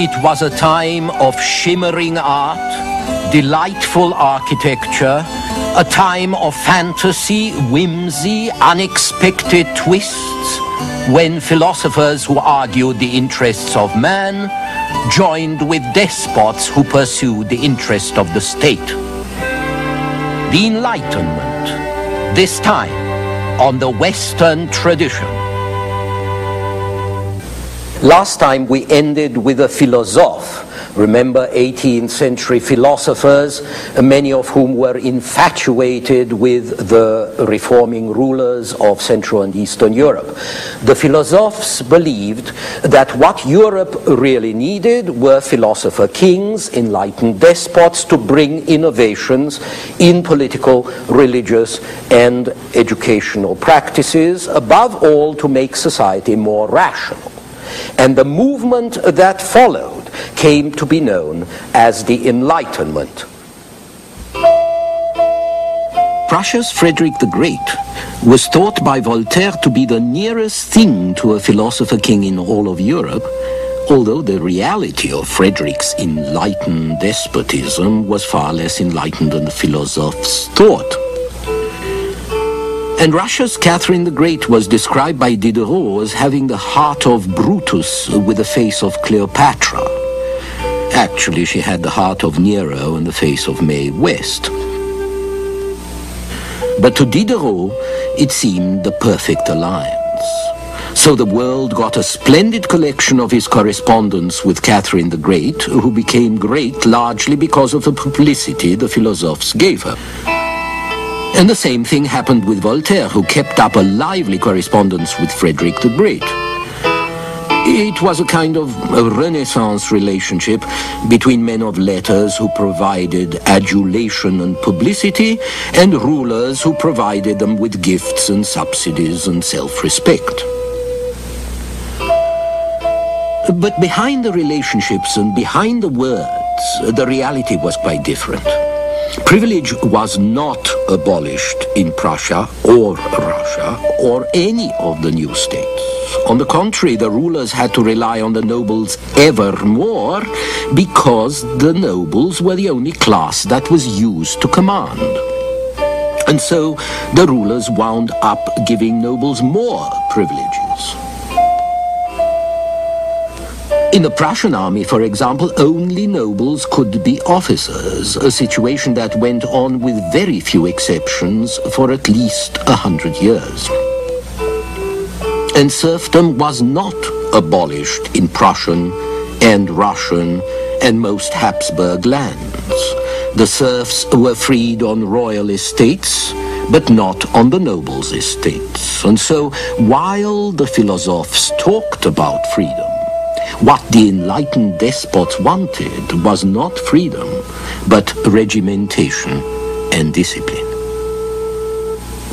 It was a time of shimmering art, delightful architecture, a time of fantasy, whimsy, unexpected twists, when philosophers who argued the interests of man joined with despots who pursued the interest of the state. The Enlightenment, this time on the Western tradition. Last time we ended with a philosophe Remember 18th century philosophers, many of whom were infatuated with the reforming rulers of Central and Eastern Europe. The philosophers believed that what Europe really needed were philosopher kings, enlightened despots to bring innovations in political, religious, and educational practices, above all to make society more rational. And the movement that followed came to be known as the Enlightenment. Prussia's Frederick the Great was thought by Voltaire to be the nearest thing to a philosopher king in all of Europe, although the reality of Frederick's enlightened despotism was far less enlightened than the philosophers thought. And Russia's Catherine the Great was described by Diderot as having the heart of Brutus with the face of Cleopatra. Actually, she had the heart of Nero and the face of Mae West. But to Diderot, it seemed the perfect alliance. So the world got a splendid collection of his correspondence with Catherine the Great, who became great largely because of the publicity the philosophers gave her. And the same thing happened with Voltaire, who kept up a lively correspondence with Frederick the Great. It was a kind of a renaissance relationship between men of letters who provided adulation and publicity and rulers who provided them with gifts and subsidies and self-respect. But behind the relationships and behind the words, the reality was quite different. Privilege was not abolished in Prussia or Russia or any of the new states. On the contrary, the rulers had to rely on the nobles ever more because the nobles were the only class that was used to command. And so the rulers wound up giving nobles more privileges. In the Prussian army, for example, only nobles could be officers, a situation that went on with very few exceptions for at least a hundred years. And serfdom was not abolished in Prussian and Russian and most Habsburg lands. The serfs were freed on royal estates, but not on the nobles' estates. And so, while the philosophers talked about freedom, what the enlightened despots wanted was not freedom, but regimentation and discipline.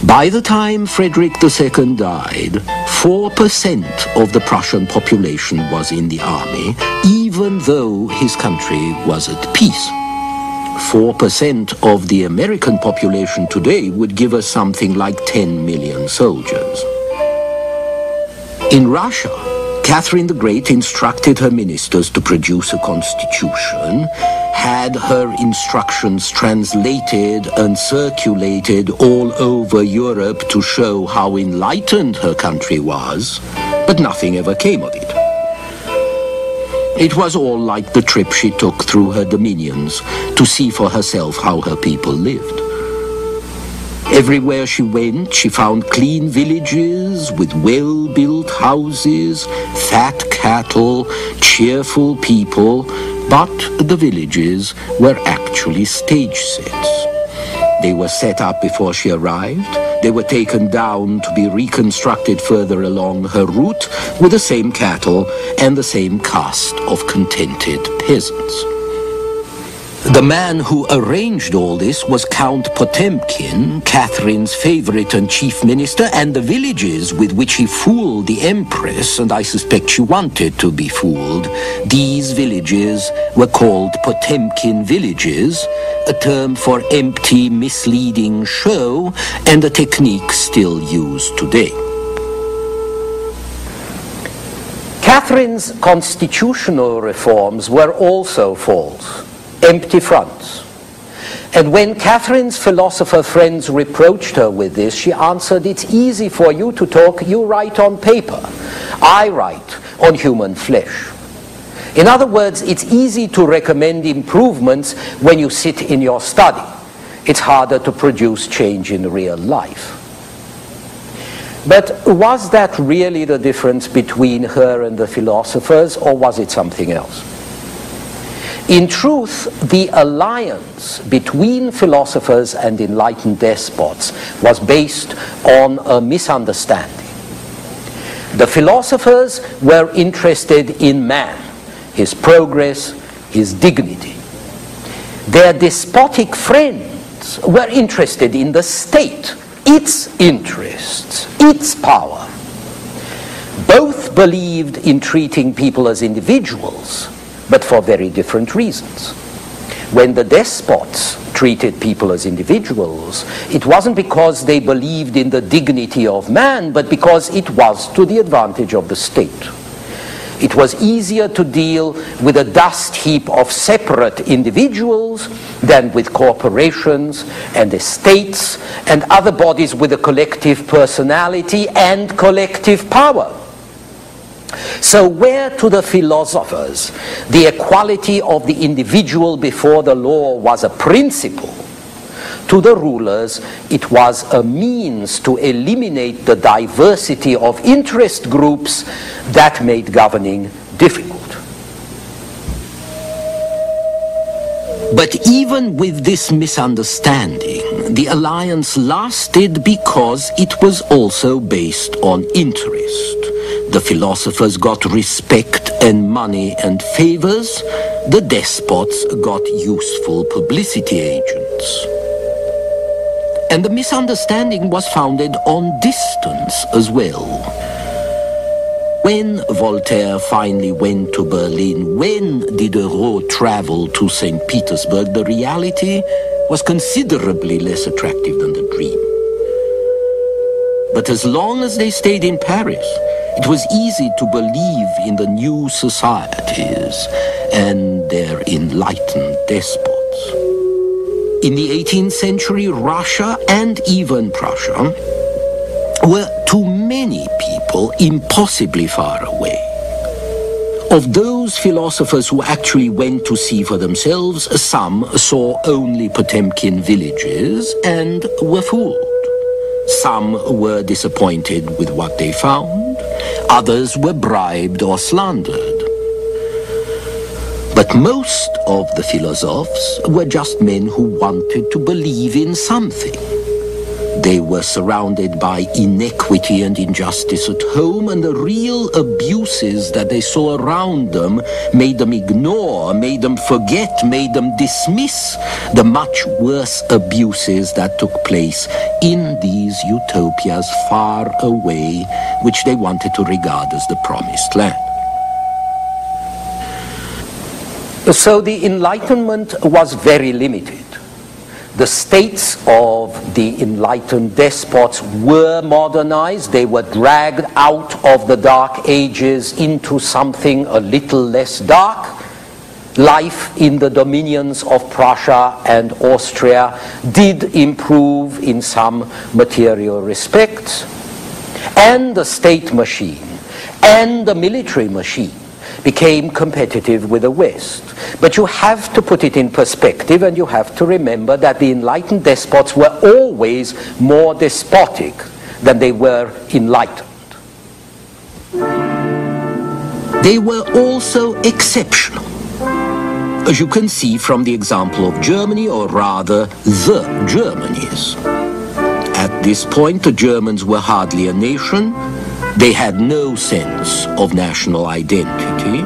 By the time Frederick II died, 4% of the Prussian population was in the army, even though his country was at peace. 4% of the American population today would give us something like 10 million soldiers. In Russia, Catherine the Great instructed her ministers to produce a constitution, had her instructions translated and circulated all over Europe to show how enlightened her country was, but nothing ever came of it. It was all like the trip she took through her dominions to see for herself how her people lived. Everywhere she went, she found clean villages with well-built houses, fat cattle, cheerful people, but the villages were actually stage sets. They were set up before she arrived. They were taken down to be reconstructed further along her route with the same cattle and the same cast of contented peasants. The man who arranged all this was Count Potemkin, Catherine's favorite and chief minister, and the villages with which he fooled the empress, and I suspect she wanted to be fooled, these villages were called Potemkin villages, a term for empty, misleading show, and a technique still used today. Catherine's constitutional reforms were also false, empty fronts. And when Catherine's philosopher friends reproached her with this, she answered, It's easy for you to talk, you write on paper. I write on human flesh. In other words, it's easy to recommend improvements when you sit in your study. It's harder to produce change in real life. But was that really the difference between her and the philosophers, or was it something else? In truth, the alliance between philosophers and enlightened despots was based on a misunderstanding. The philosophers were interested in man his progress, his dignity. Their despotic friends were interested in the state, its interests, its power. Both believed in treating people as individuals, but for very different reasons. When the despots treated people as individuals, it wasn't because they believed in the dignity of man, but because it was to the advantage of the state. It was easier to deal with a dust heap of separate individuals than with corporations and estates and other bodies with a collective personality and collective power. So, where to the philosophers the equality of the individual before the law was a principle, to the rulers, it was a means to eliminate the diversity of interest groups that made governing difficult. But even with this misunderstanding, the alliance lasted because it was also based on interest. The philosophers got respect and money and favors, the despots got useful publicity agents. And the misunderstanding was founded on distance as well. When Voltaire finally went to Berlin, when Diderot traveled to St. Petersburg, the reality was considerably less attractive than the dream. But as long as they stayed in Paris, it was easy to believe in the new societies and their enlightened despots. In the 18th century, Russia and even Prussia were to many people impossibly far away. Of those philosophers who actually went to see for themselves, some saw only Potemkin villages and were fooled. Some were disappointed with what they found. Others were bribed or slandered. But most of the philosophes were just men who wanted to believe in something. They were surrounded by inequity and injustice at home, and the real abuses that they saw around them made them ignore, made them forget, made them dismiss the much worse abuses that took place in these utopias far away, which they wanted to regard as the promised land. So the Enlightenment was very limited. The states of the enlightened despots were modernized. They were dragged out of the Dark Ages into something a little less dark. Life in the dominions of Prussia and Austria did improve in some material respects. And the state machine and the military machine became competitive with the West. But you have to put it in perspective and you have to remember that the enlightened despots were always more despotic than they were enlightened. They were also exceptional. As you can see from the example of Germany, or rather, the Germanies. At this point, the Germans were hardly a nation, they had no sense of national identity.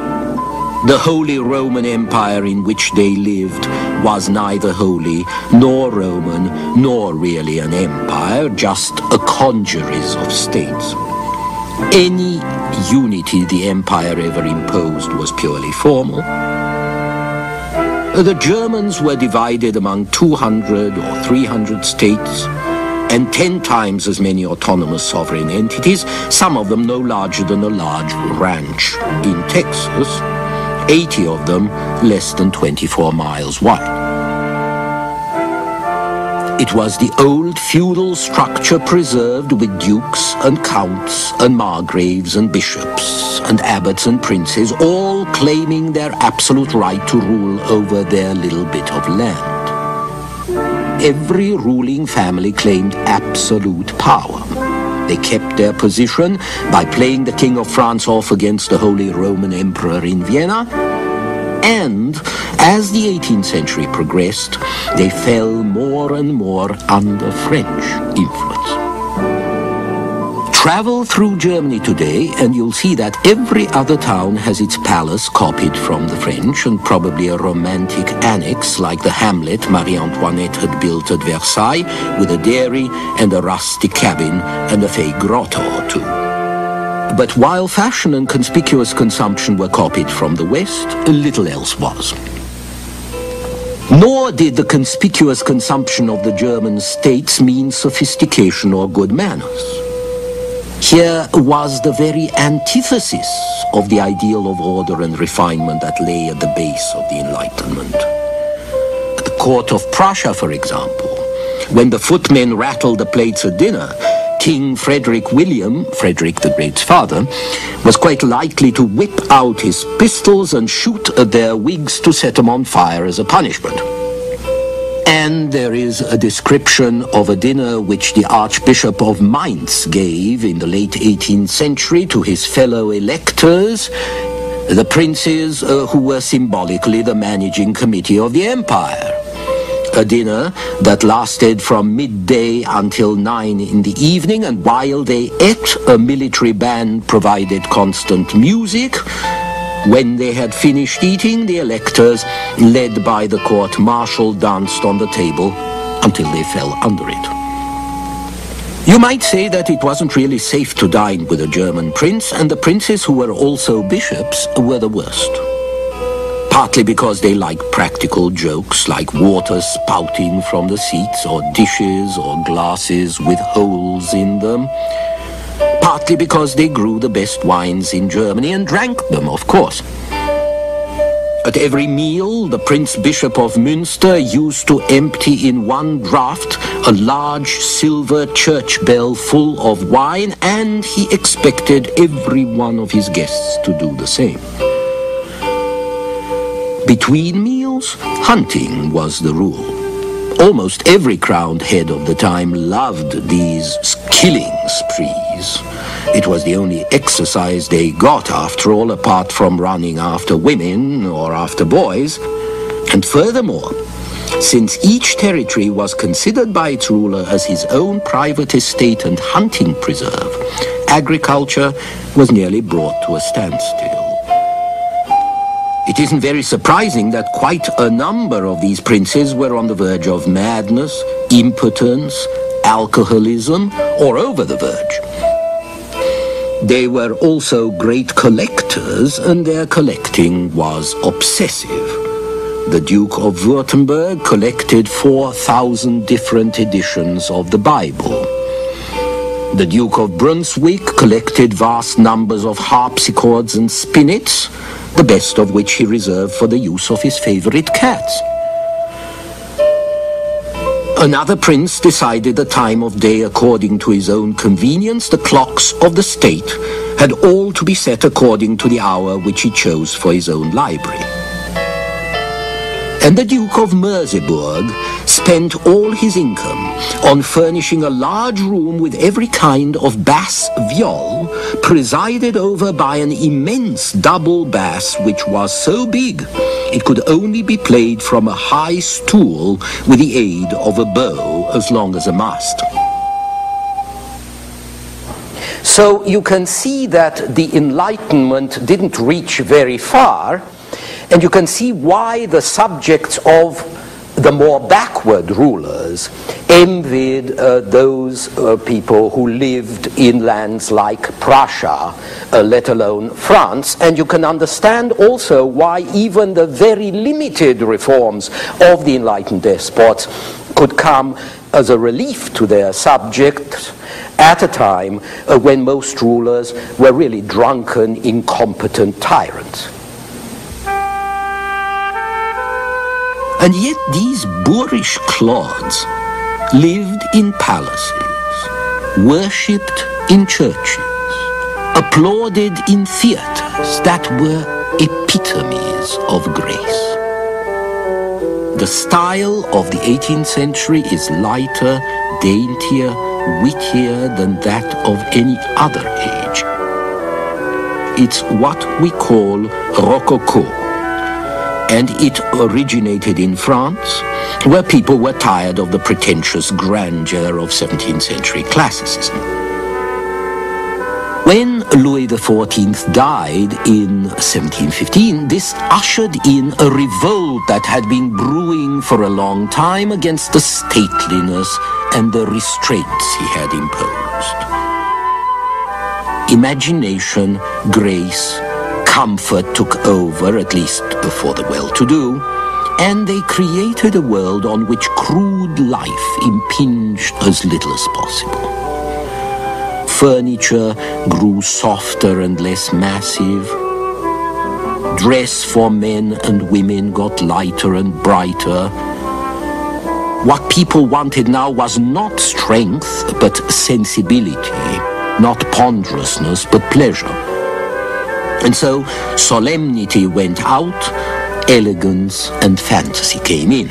The Holy Roman Empire in which they lived was neither holy nor Roman nor really an empire, just a congeries of states. Any unity the empire ever imposed was purely formal. The Germans were divided among 200 or 300 states and 10 times as many autonomous sovereign entities, some of them no larger than a large ranch in Texas, 80 of them less than 24 miles wide. It was the old feudal structure preserved with dukes and counts and margraves and bishops and abbots and princes, all claiming their absolute right to rule over their little bit of land every ruling family claimed absolute power. They kept their position by playing the King of France off against the Holy Roman Emperor in Vienna. And as the 18th century progressed, they fell more and more under French influence. Travel through Germany today and you'll see that every other town has its palace copied from the French and probably a romantic annex like the hamlet Marie Antoinette had built at Versailles with a dairy and a rusty cabin and a fake grotto or two. But while fashion and conspicuous consumption were copied from the West, a little else was. Nor did the conspicuous consumption of the German states mean sophistication or good manners. Here was the very antithesis of the ideal of order and refinement that lay at the base of the Enlightenment. At the court of Prussia, for example, when the footmen rattled the plates at dinner, King Frederick William, Frederick the Great's father, was quite likely to whip out his pistols and shoot at their wigs to set them on fire as a punishment. And there is a description of a dinner which the Archbishop of Mainz gave in the late 18th century to his fellow electors, the princes uh, who were symbolically the managing committee of the empire. A dinner that lasted from midday until nine in the evening, and while they ate, a military band provided constant music, when they had finished eating, the electors, led by the court marshal, danced on the table until they fell under it. You might say that it wasn't really safe to dine with a German prince, and the princes who were also bishops were the worst. Partly because they like practical jokes like water spouting from the seats or dishes or glasses with holes in them partly because they grew the best wines in Germany and drank them, of course. At every meal, the Prince Bishop of Münster used to empty in one draught a large silver church bell full of wine, and he expected every one of his guests to do the same. Between meals, hunting was the rule. Almost every crowned head of the time loved these killing sprees. It was the only exercise they got, after all, apart from running after women or after boys. And furthermore, since each territory was considered by its ruler as his own private estate and hunting preserve, agriculture was nearly brought to a standstill. It isn't very surprising that quite a number of these princes were on the verge of madness, impotence, alcoholism, or over the verge. They were also great collectors, and their collecting was obsessive. The Duke of Württemberg collected 4,000 different editions of the Bible. The Duke of Brunswick collected vast numbers of harpsichords and spinets, the best of which he reserved for the use of his favorite cats. Another prince decided the time of day according to his own convenience. The clocks of the state had all to be set according to the hour which he chose for his own library. And the Duke of Merseburg spent all his income on furnishing a large room with every kind of bass viol, presided over by an immense double bass which was so big it could only be played from a high stool with the aid of a bow as long as a mast. So you can see that the Enlightenment didn't reach very far, and you can see why the subjects of the more backward rulers envied uh, those uh, people who lived in lands like Prussia, uh, let alone France. And you can understand also why even the very limited reforms of the enlightened despots could come as a relief to their subjects at a time uh, when most rulers were really drunken, incompetent tyrants. And yet these boorish clods lived in palaces, worshipped in churches, applauded in theaters that were epitomes of grace. The style of the 18th century is lighter, daintier, wittier than that of any other age. It's what we call Rococo, and it originated in France, where people were tired of the pretentious grandeur of 17th century classicism. When Louis XIV died in 1715, this ushered in a revolt that had been brewing for a long time against the stateliness and the restraints he had imposed. Imagination, grace, comfort took over, at least for the well-to-do, and they created a world on which crude life impinged as little as possible furniture grew softer and less massive. Dress for men and women got lighter and brighter. What people wanted now was not strength, but sensibility, not ponderousness, but pleasure. And so solemnity went out, elegance and fantasy came in.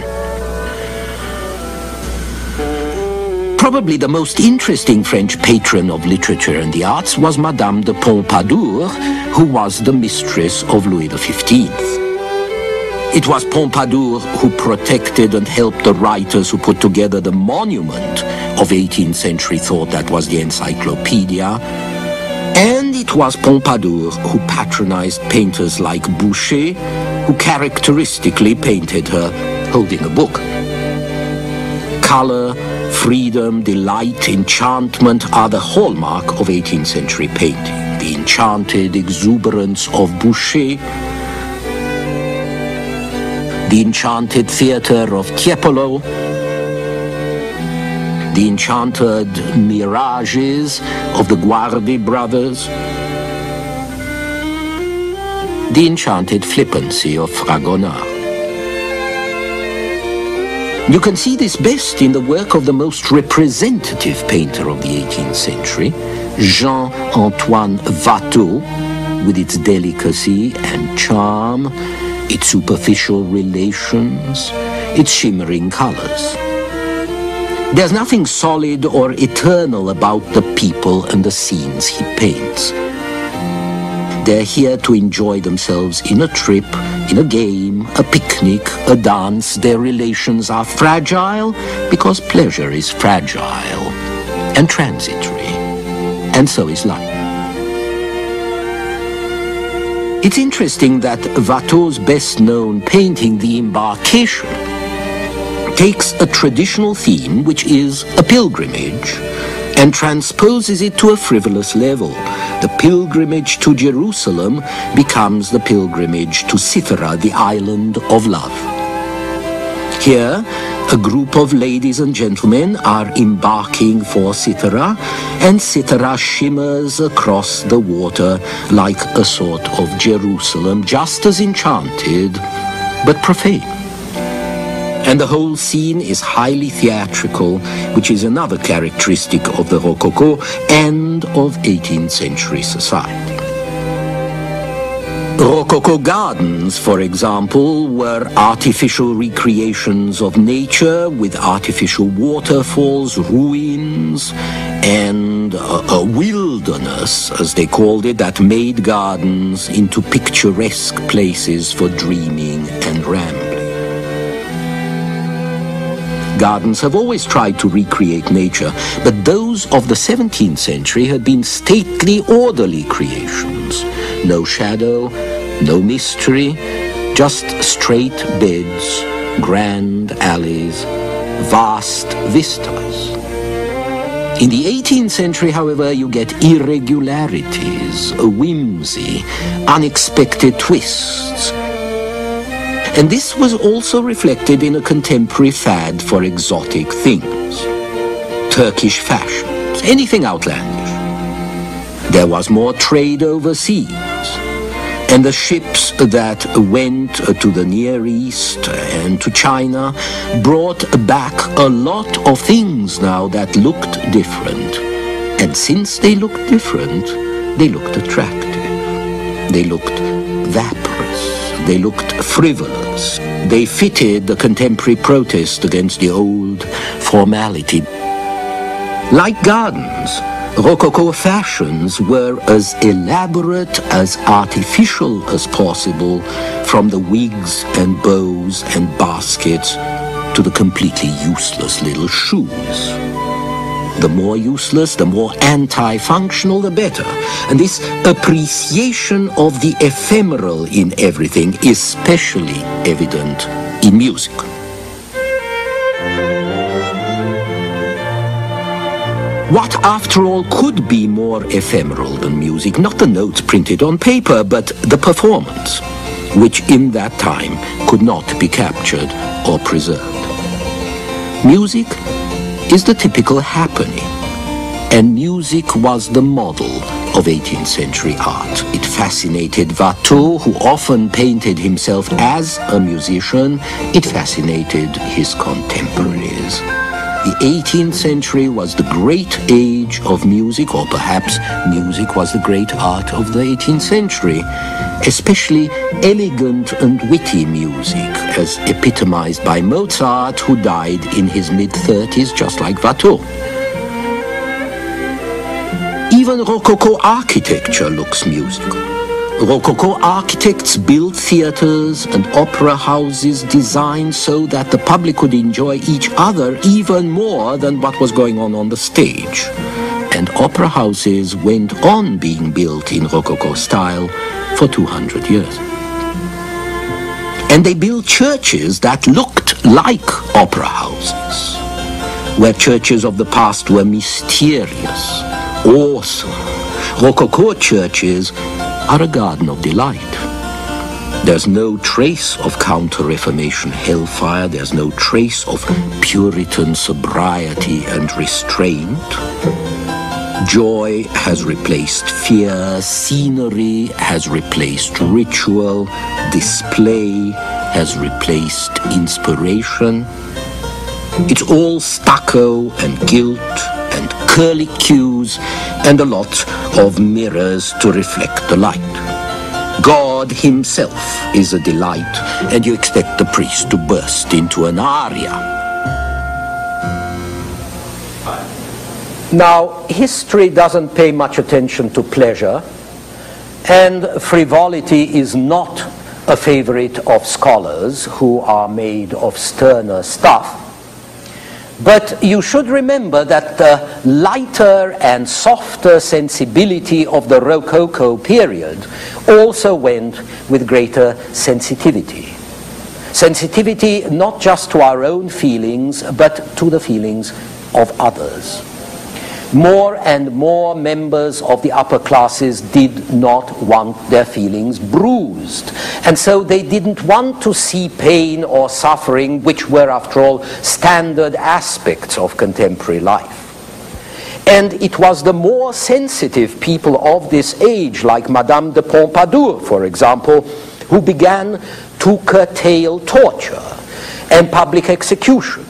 Probably the most interesting French patron of literature and the arts was Madame de Pompadour, who was the mistress of Louis XV. It was Pompadour who protected and helped the writers who put together the monument of 18th century thought that was the Encyclopedia. And it was Pompadour who patronized painters like Boucher, who characteristically painted her holding a book. Color, Freedom, delight, enchantment are the hallmark of 18th century painting. The enchanted exuberance of Boucher, the enchanted theater of Tiepolo, the enchanted mirages of the Guardi brothers, the enchanted flippancy of Fragonard. You can see this best in the work of the most representative painter of the 18th century, Jean-Antoine Watteau, with its delicacy and charm, its superficial relations, its shimmering colors. There's nothing solid or eternal about the people and the scenes he paints. They're here to enjoy themselves in a trip, in a game, a picnic, a dance. Their relations are fragile because pleasure is fragile and transitory. And so is life. It's interesting that Watteau's best-known painting, The Embarkation, takes a traditional theme, which is a pilgrimage, and transposes it to a frivolous level. The pilgrimage to Jerusalem becomes the pilgrimage to Cythera, the island of love. Here, a group of ladies and gentlemen are embarking for Cythera, and Cythera shimmers across the water like a sort of Jerusalem, just as enchanted, but profane and the whole scene is highly theatrical, which is another characteristic of the Rococo and of 18th century society. Rococo gardens, for example, were artificial recreations of nature with artificial waterfalls, ruins, and a, a, wilderness, as they called it, that made gardens into picturesque places for dreaming and rambling. Gardens have always tried to recreate nature, but those of the 17th century had been stately, orderly creations. No shadow, no mystery, just straight beds, grand alleys, vast vistas. In the 18th century, however, you get irregularities, whimsy, unexpected twists, And this was also reflected in a contemporary fad for exotic things. Turkish fashions, anything outlandish. There was more trade overseas. And the ships that went to the Near East and to China brought back a lot of things now that looked different. And since they looked different, they looked attractive. They looked vaporous. They looked frivolous. They fitted the contemporary protest against the old formality. Like gardens, Rococo fashions were as elaborate, as artificial as possible, from the wigs and bows and baskets to the completely useless little shoes. The more useless, the more anti-functional, the better. And this appreciation of the ephemeral in everything is especially evident in music. What, after all, could be more ephemeral than music? Not the notes printed on paper, but the performance, which in that time could not be captured or preserved. Music is the typical happening, and music was the model of 18th century art. It fascinated Watteau, who often painted himself as a musician. It fascinated his contemporaries. The 18th century was the great age of music, or perhaps music was the great art of the 18th century, especially elegant and witty music, as epitomized by Mozart, who died in his mid-30s, just like Watteau. Even Rococo architecture looks musical. Rococo architects built theaters and opera houses designed so that the public could enjoy each other even more than what was going on on the stage. And opera houses went on being built in Rococo style for 200 years. And they built churches that looked like opera houses, where churches of the past were mysterious, awesome. Rococo churches are a garden of delight. There's no trace of Counter-Reformation hellfire. There's no trace of Puritan sobriety and restraint. Joy has replaced fear. Scenery has replaced ritual. Display has replaced inspiration. It's all stucco and gilt and curlicues and a lot of mirrors to reflect the light. God himself is a delight, and you expect the priest to burst into an aria. Now, history doesn't pay much attention to pleasure, and frivolity is not a favorite of scholars who are made of sterner stuff. But you should remember that the lighter and softer sensibility of the Rococo period also went with greater sensitivity. Sensitivity not just to our own feelings, but to the feelings of others more and more members of the upper classes did not want their feelings bruised. And so they didn't want to see pain or suffering, which were, after all, standard aspects of contemporary life. And it was the more sensitive people of this age, like Madame de Pompadour, for example, who began to curtail torture and public execution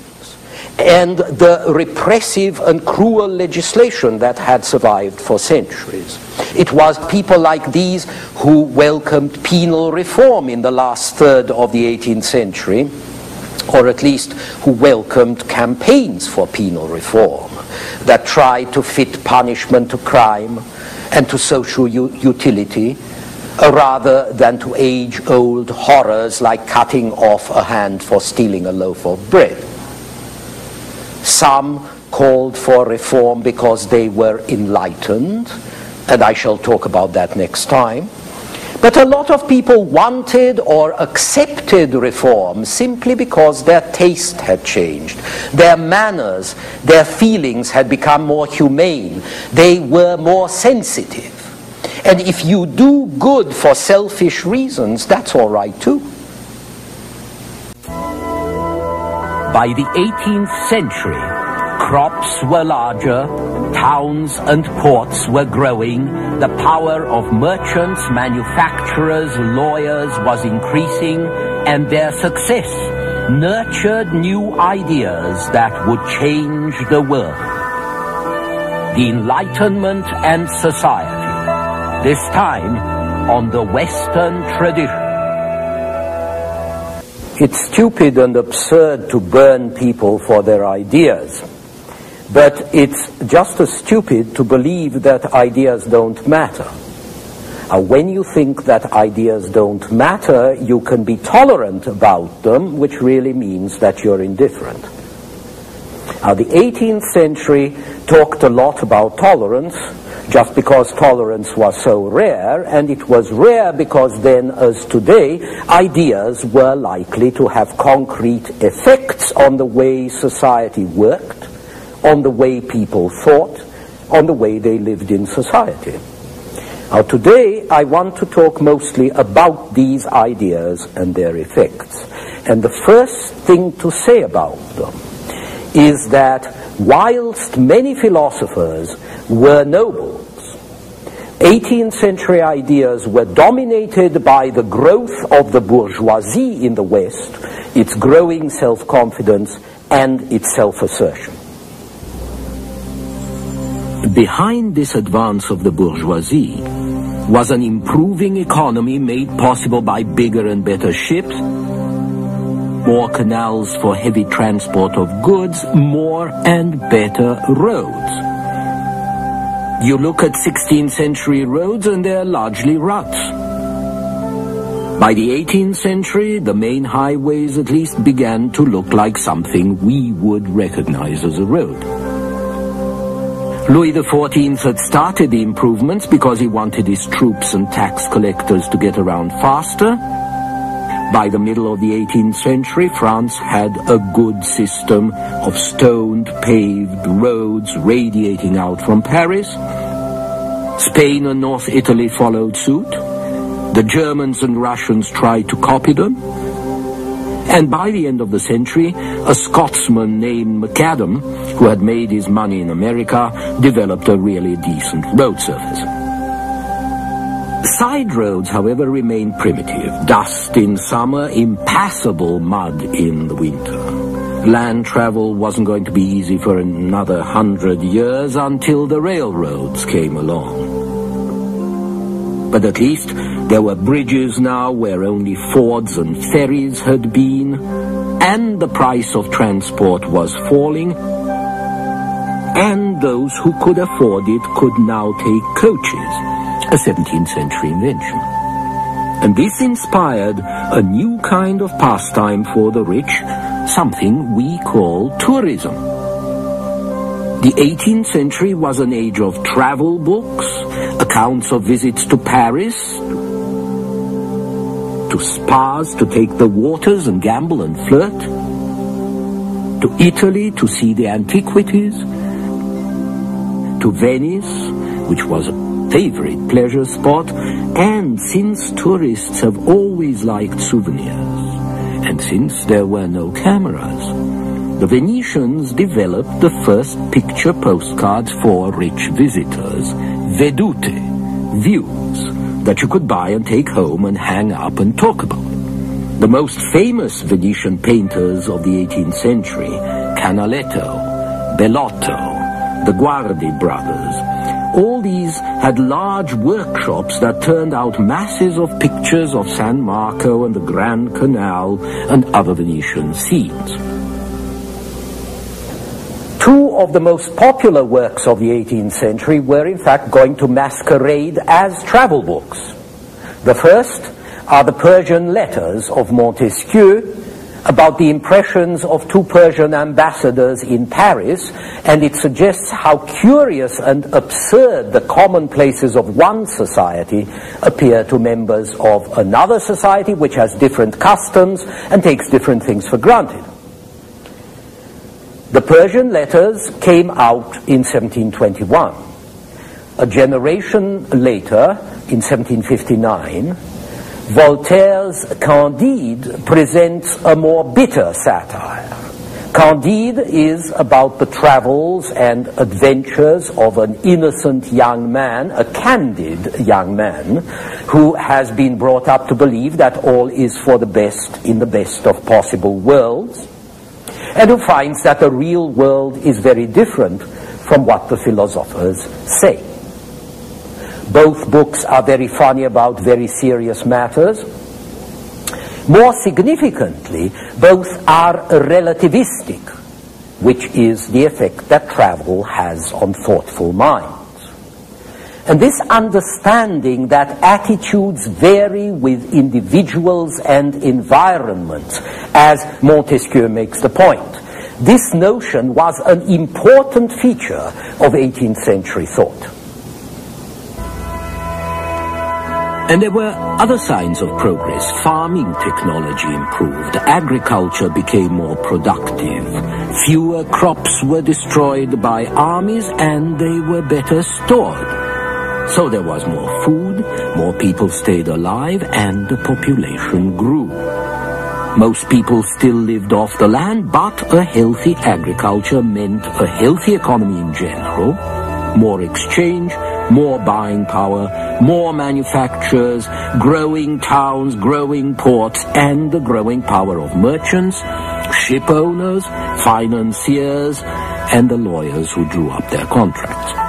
and the repressive and cruel legislation that had survived for centuries. It was people like these who welcomed penal reform in the last third of the 18th century, or at least who welcomed campaigns for penal reform that tried to fit punishment to crime and to social utility uh, rather than to age-old horrors like cutting off a hand for stealing a loaf of bread. Some called for reform because they were enlightened, and I shall talk about that next time. But a lot of people wanted or accepted reform simply because their taste had changed. Their manners, their feelings had become more humane. They were more sensitive. And if you do good for selfish reasons, that's all right too. By the 18th century, crops were larger, towns and ports were growing, the power of merchants, manufacturers, lawyers was increasing, and their success nurtured new ideas that would change the world. The Enlightenment and Society, this time on the Western tradition. It's stupid and absurd to burn people for their ideas. But it's just as stupid to believe that ideas don't matter. Uh, when you think that ideas don't matter, you can be tolerant about them, which really means that you're indifferent. Uh, the 18th century talked a lot about tolerance, just because tolerance was so rare, and it was rare because then, as today, ideas were likely to have concrete effects on the way society worked, on the way people thought, on the way they lived in society. Now today I want to talk mostly about these ideas and their effects. And the first thing to say about them is that whilst many philosophers were nobles, 18th century ideas were dominated by the growth of the bourgeoisie in the West, its growing self-confidence and its self-assertion. Behind this advance of the bourgeoisie was an improving economy made possible by bigger and better ships, more canals for heavy transport of goods, more and better roads. You look at 16th century roads and they're largely ruts. By the 18th century, the main highways at least began to look like something we would recognize as a road. Louis XIV had started the improvements because he wanted his troops and tax collectors to get around faster. By the middle of the 18th century, France had a good system of stoned, paved roads radiating out from Paris. Spain and North Italy followed suit. The Germans and Russians tried to copy them. And by the end of the century, a Scotsman named McAdam, who had made his money in America, developed a really decent road surface. Side roads, however, remained primitive. Dust in summer, impassable mud in the winter. Land travel wasn't going to be easy for another hundred years until the railroads came along. But at least there were bridges now where only fords and ferries had been, and the price of transport was falling, and those who could afford it could now take coaches, a 17th century invention. And this inspired a new kind of pastime for the rich, something we call tourism. The 18th century was an age of travel books, accounts of visits to Paris, to spas to take the waters and gamble and flirt, to Italy to see the antiquities, to Venice, which was a favorite pleasure spot, and since tourists have always liked souvenirs, and since there were no cameras, the Venetians developed the first picture postcards for rich visitors, vedute, views, that you could buy and take home and hang up and talk about. The most famous Venetian painters of the 18th century, Canaletto, Bellotto, the Guardi brothers, all these had large workshops that turned out masses of pictures of San Marco and the Grand Canal and other Venetian scenes. Of the most popular works of the 18th century were in fact going to masquerade as travel books. The first are the Persian letters of Montesquieu about the impressions of two Persian ambassadors in Paris, and it suggests how curious and absurd the commonplaces of one society appear to members of another society which has different customs and takes different things for granted. The Persian letters came out in 1721. A generation later, in 1759, Voltaire's Candide presents a more bitter satire. Candide is about the travels and adventures of an innocent young man, a candid young man, who has been brought up to believe that all is for the best in the best of possible worlds, and who finds that the real world is very different from what the philosophers say. Both books are very funny about very serious matters, more significantly, both are relativistic, which is the effect that travel has on thoughtful minds. And this understanding that attitudes vary with individuals and environments, as Montesquieu makes the point, this notion was an important feature of 18th century thought. And there were other signs of progress. Farming technology improved. Agriculture became more productive. Fewer crops were destroyed by armies and they were better stored. So there was more food, more people stayed alive, and the population grew. Most people still lived off the land, but a healthy agriculture meant a healthy economy in general, more exchange, more buying power, more manufacturers, growing towns, growing ports, and the growing power of merchants, ship owners, financiers, and the lawyers who drew up their contracts.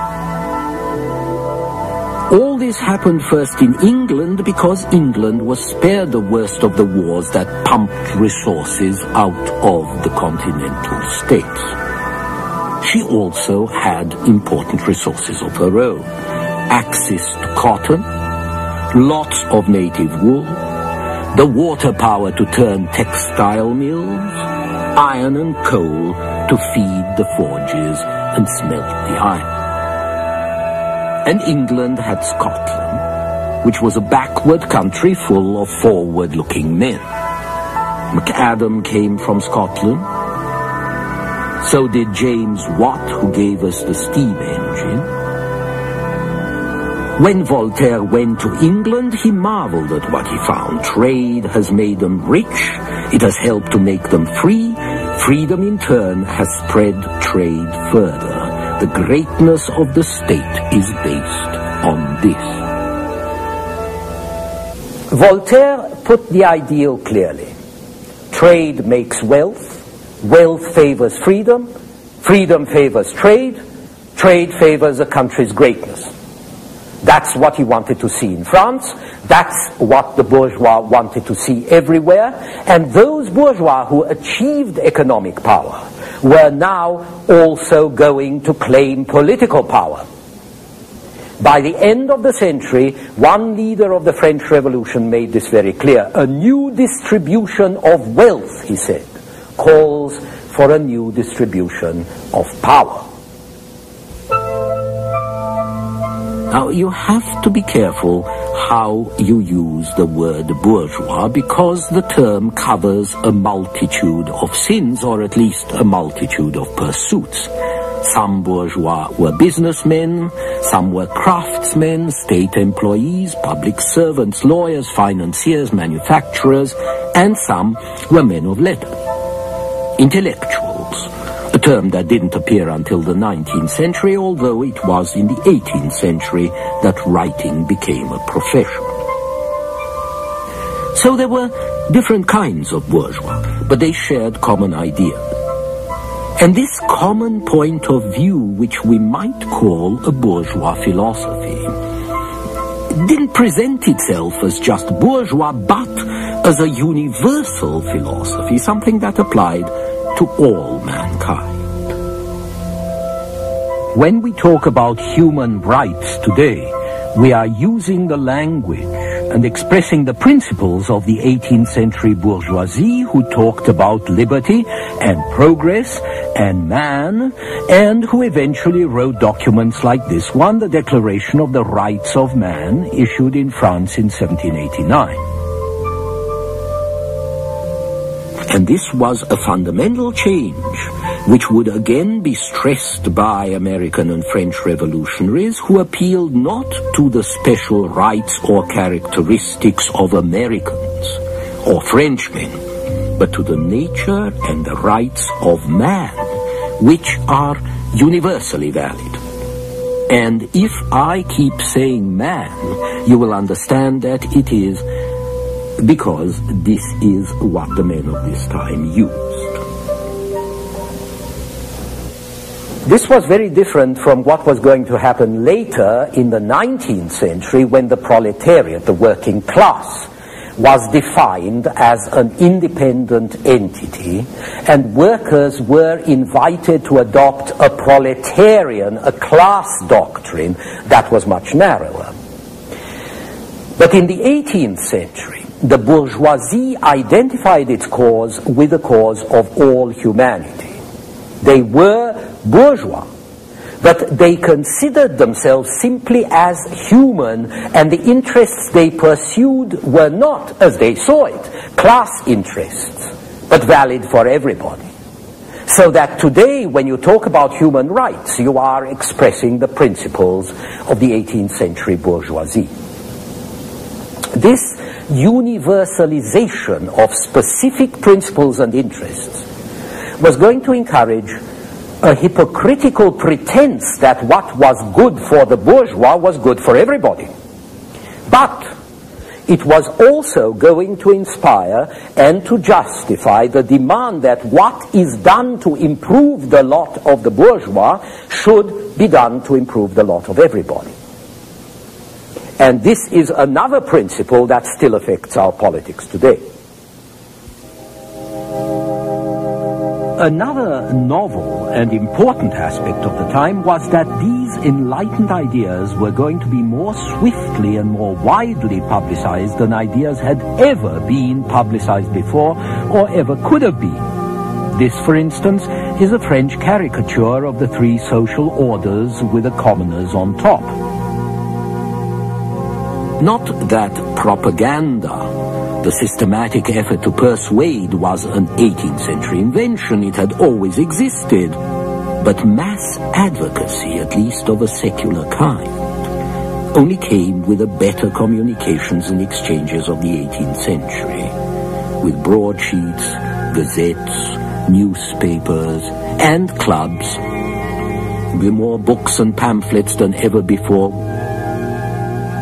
All this happened first in England because England was spared the worst of the wars that pumped resources out of the continental states. She also had important resources of her own access to cotton, lots of native wool, the water power to turn textile mills, iron and coal to feed the forges and smelt the iron. And England had Scotland, which was a backward country full of forward-looking men. McAdam came from Scotland. So did James Watt, who gave us the steam engine. When Voltaire went to England, he marveled at what he found. Trade has made them rich. It has helped to make them free. Freedom in turn has spread trade further. The greatness of the state is based on this. Voltaire put the ideal clearly. Trade makes wealth. Wealth favors freedom. Freedom favors trade. Trade favors a country's greatness. That's what he wanted to see in France. That's what the bourgeois wanted to see everywhere. And those bourgeois who achieved economic power were now also going to claim political power. By the end of the century, one leader of the French Revolution made this very clear. A new distribution of wealth, he said, calls for a new distribution of power. Now, you have to be careful how you use the word bourgeois because the term covers a multitude of sins or at least a multitude of pursuits. Some bourgeois were businessmen, some were craftsmen, state employees, public servants, lawyers, financiers, manufacturers, and some were men of letters, intellectuals a term that didn't appear until the 19th century, although it was in the 18th century that writing became a profession. So there were different kinds of bourgeois, but they shared common ideas. And this common point of view, which we might call a bourgeois philosophy, didn't present itself as just bourgeois, but as a universal philosophy, something that applied to all mankind. When we talk about human rights today, we are using the language and expressing the principles of the 18th century bourgeoisie who talked about liberty and progress and man, and who eventually wrote documents like this one, the Declaration of the Rights of Man, issued in France in 1789. And this was a fundamental change, which would again be stressed by American and French revolutionaries who appealed not to the special rights or characteristics of Americans or Frenchmen, but to the nature and the rights of man, which are universally valid. And if I keep saying man, you will understand that it is because this is what the men of this time used. This was very different from what was going to happen later in the 19th century when the proletariat, the working class, was defined as an independent entity and workers were invited to adopt a proletarian, a class doctrine that was much narrower. But in the 18th century, the bourgeoisie identified its cause with the cause of all humanity. They were bourgeois but they considered themselves simply as human, and the interests they pursued were not, as they saw it, class interests, but valid for everybody. So that today, when you talk about human rights, you are expressing the principles of the 18th century bourgeoisie. This universalization of specific principles and interests was going to encourage a hypocritical pretense that what was good for the bourgeois was good for everybody. But it was also going to inspire and to justify the demand that what is done to improve the lot of the bourgeois should be done to improve the lot of everybody. And this is another principle that still affects our politics today. Another novel and important aspect of the time was that these enlightened ideas were going to be more swiftly and more widely publicized than ideas had ever been publicized before or ever could have been. This, for instance, is a French caricature of the three social orders with the commoners on top. Not that propaganda the systematic effort to persuade was an 18th century invention. It had always existed. But mass advocacy, at least of a secular kind, only came with the better communications and exchanges of the 18th century, with broadsheets, gazettes, newspapers, and clubs, with more books and pamphlets than ever before,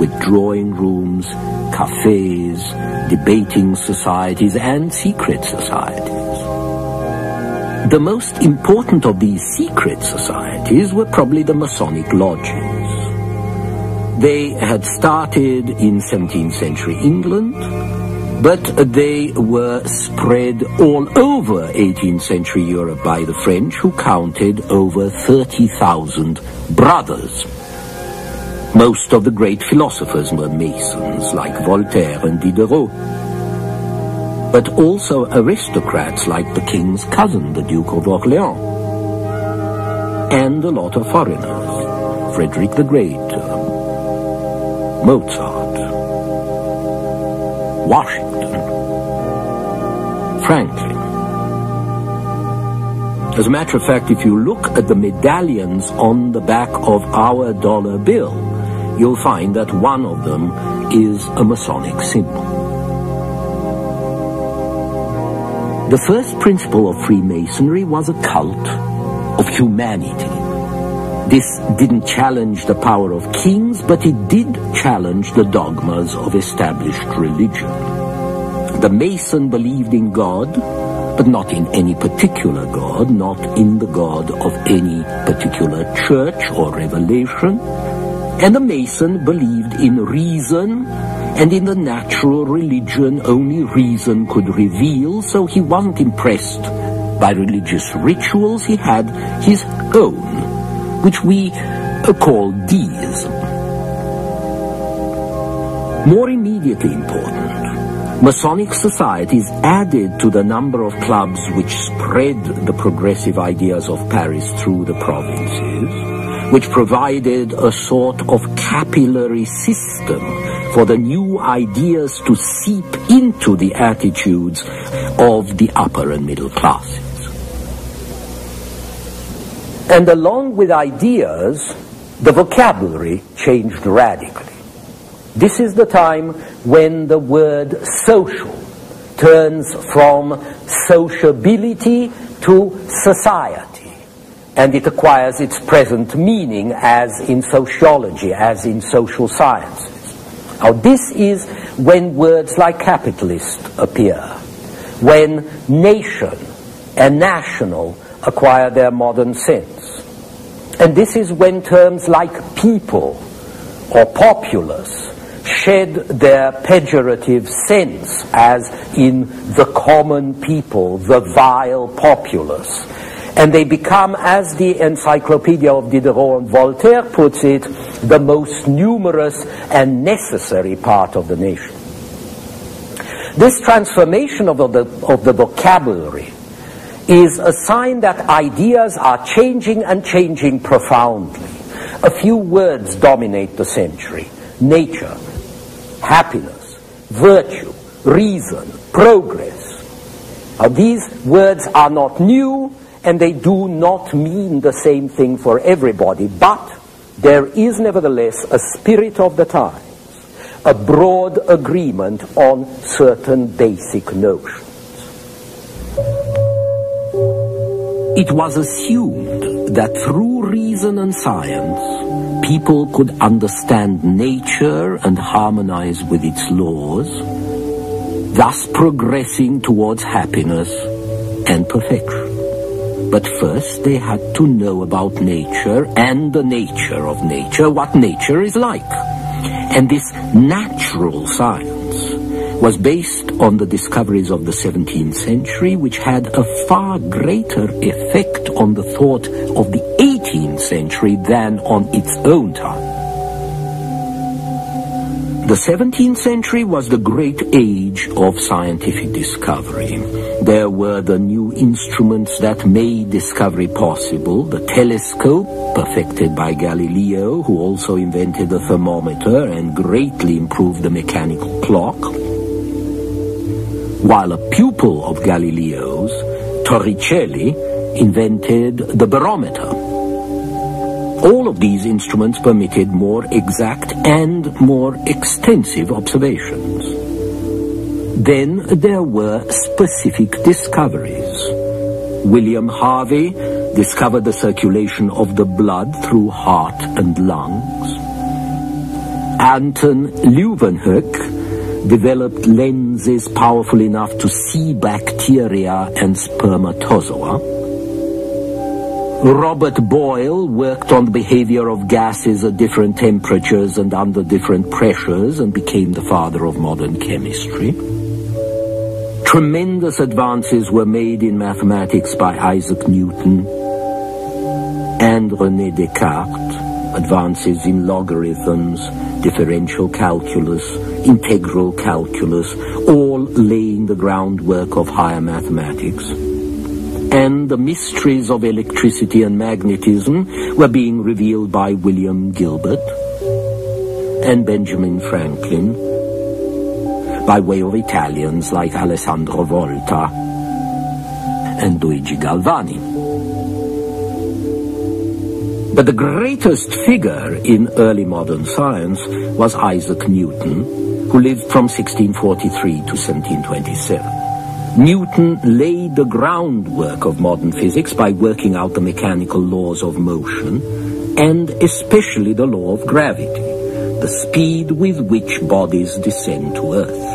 with drawing rooms, cafes, debating societies, and secret societies. The most important of these secret societies were probably the Masonic lodges. They had started in 17th century England, but they were spread all over 18th century Europe by the French, who counted over 30,000 brothers. Most of the great philosophers were Masons, like Voltaire and Diderot. But also aristocrats like the king's cousin, the Duke of Orleans. And a lot of foreigners. Frederick the Great, uh, Mozart, Washington, Franklin. As a matter of fact, if you look at the medallions on the back of our dollar bill, you'll find that one of them is a Masonic symbol. The first principle of Freemasonry was a cult of humanity. This didn't challenge the power of kings, but it did challenge the dogmas of established religion. The Mason believed in God, but not in any particular God, not in the God of any particular church or revelation, and the Mason believed in reason, and in the natural religion only reason could reveal, so he wasn't impressed by religious rituals, he had his own, which we uh, call deism. More immediately important, Masonic societies added to the number of clubs which spread the progressive ideas of Paris through the provinces, which provided a sort of capillary system for the new ideas to seep into the attitudes of the upper and middle classes. And along with ideas, the vocabulary changed radically. This is the time when the word social turns from sociability to society. And it acquires its present meaning as in sociology, as in social sciences. Now this is when words like capitalist appear, when nation and national acquire their modern sense. And this is when terms like people or populace shed their pejorative sense as in the common people, the vile populace. And they become, as the Encyclopedia of Diderot and Voltaire puts it, the most numerous and necessary part of the nation. This transformation of the, of the vocabulary is a sign that ideas are changing and changing profoundly. A few words dominate the century. Nature, happiness, virtue, reason, progress. Now, these words are not new and they do not mean the same thing for everybody, but there is nevertheless a spirit of the times, a broad agreement on certain basic notions. It was assumed that through reason and science, people could understand nature and harmonize with its laws, thus progressing towards happiness and perfection. But first they had to know about nature and the nature of nature, what nature is like. And this natural science was based on the discoveries of the 17th century, which had a far greater effect on the thought of the 18th century than on its own time. The 17th century was the great age of scientific discovery. There were the new instruments that made discovery possible, the telescope, perfected by Galileo, who also invented the thermometer and greatly improved the mechanical clock, while a pupil of Galileo's, Torricelli, invented the barometer. All of these instruments permitted more exact and more extensive observations. Then there were specific discoveries. William Harvey discovered the circulation of the blood through heart and lungs. Anton Leeuwenhoek developed lenses powerful enough to see bacteria and spermatozoa. Robert Boyle worked on the behavior of gases at different temperatures and under different pressures and became the father of modern chemistry. Tremendous advances were made in mathematics by Isaac Newton and René Descartes, advances in logarithms, differential calculus, integral calculus, all laying the groundwork of higher mathematics. And the mysteries of electricity and magnetism were being revealed by William Gilbert and Benjamin Franklin, by way of Italians like Alessandro Volta and Luigi Galvani. But the greatest figure in early modern science was Isaac Newton, who lived from 1643 to 1727. Newton laid the groundwork of modern physics by working out the mechanical laws of motion, and especially the law of gravity, the speed with which bodies descend to Earth.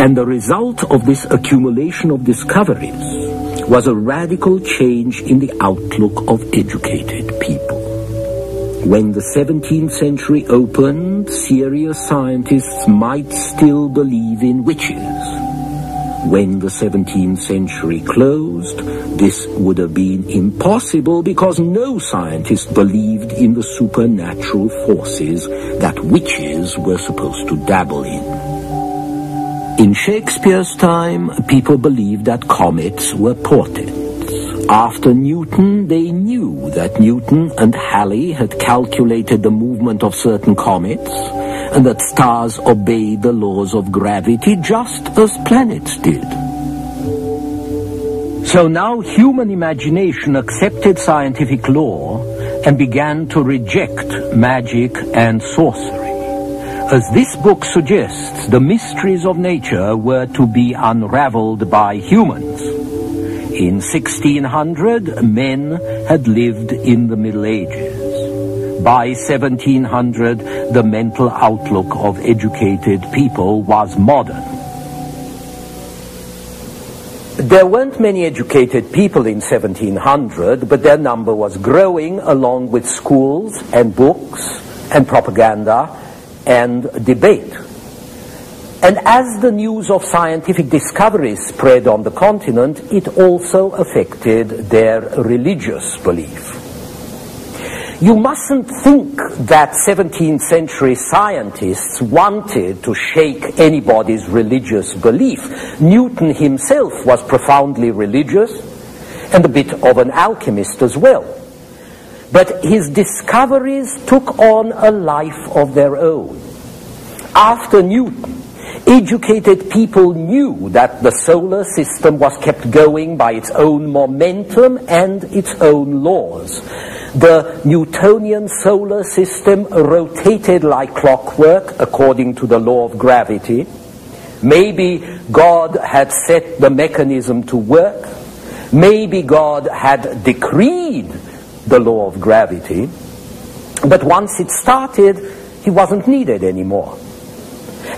And the result of this accumulation of discoveries was a radical change in the outlook of educated people. When the 17th century opened, serious scientists might still believe in witches. When the 17th century closed, this would have been impossible because no scientist believed in the supernatural forces that witches were supposed to dabble in. In Shakespeare's time, people believed that comets were portents. After Newton, they knew that Newton and Halley had calculated the movement of certain comets, and that stars obeyed the laws of gravity just as planets did. So now human imagination accepted scientific law and began to reject magic and sorcery. As this book suggests, the mysteries of nature were to be unraveled by humans. In 1600, men had lived in the Middle Ages. By 1700, the mental outlook of educated people was modern. There weren't many educated people in 1700, but their number was growing along with schools and books and propaganda and debate. And as the news of scientific discoveries spread on the continent, it also affected their religious belief. You mustn't think that 17th century scientists wanted to shake anybody's religious belief. Newton himself was profoundly religious and a bit of an alchemist as well. But his discoveries took on a life of their own. After Newton, educated people knew that the solar system was kept going by its own momentum and its own laws. The Newtonian solar system rotated like clockwork according to the law of gravity. Maybe God had set the mechanism to work. Maybe God had decreed the law of gravity. But once it started, he wasn't needed anymore.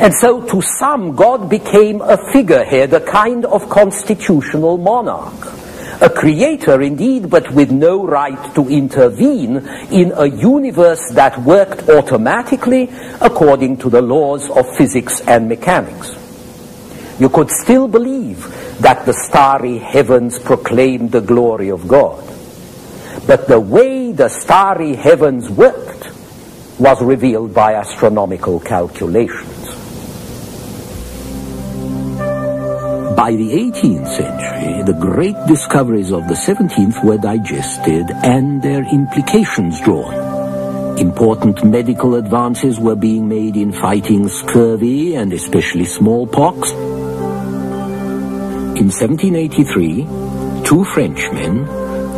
And so to some, God became a figurehead, a kind of constitutional monarch a creator indeed, but with no right to intervene in a universe that worked automatically according to the laws of physics and mechanics. You could still believe that the starry heavens proclaimed the glory of God. But the way the starry heavens worked was revealed by astronomical calculations. By the 18th century, the great discoveries of the 17th were digested and their implications drawn. Important medical advances were being made in fighting scurvy and especially smallpox. In 1783, two Frenchmen,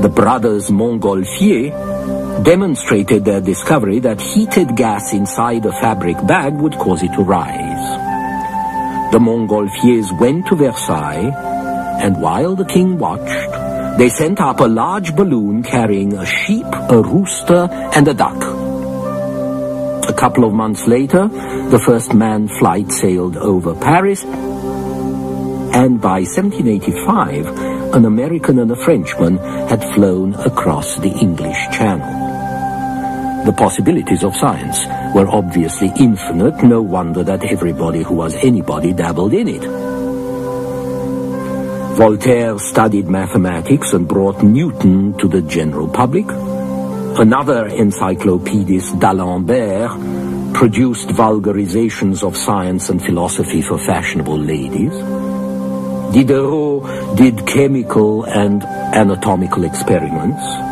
the brothers Montgolfier, demonstrated their discovery that heated gas inside a fabric bag would cause it to rise. The Montgolfiers went to Versailles, and while the king watched, they sent up a large balloon carrying a sheep, a rooster, and a duck. A couple of months later, the first manned flight sailed over Paris, and by 1785, an American and a Frenchman had flown across the English Channel. The possibilities of science were obviously infinite, no wonder that everybody who was anybody dabbled in it. Voltaire studied mathematics and brought Newton to the general public. Another encyclopedist, D'Alembert, produced vulgarizations of science and philosophy for fashionable ladies. Diderot did chemical and anatomical experiments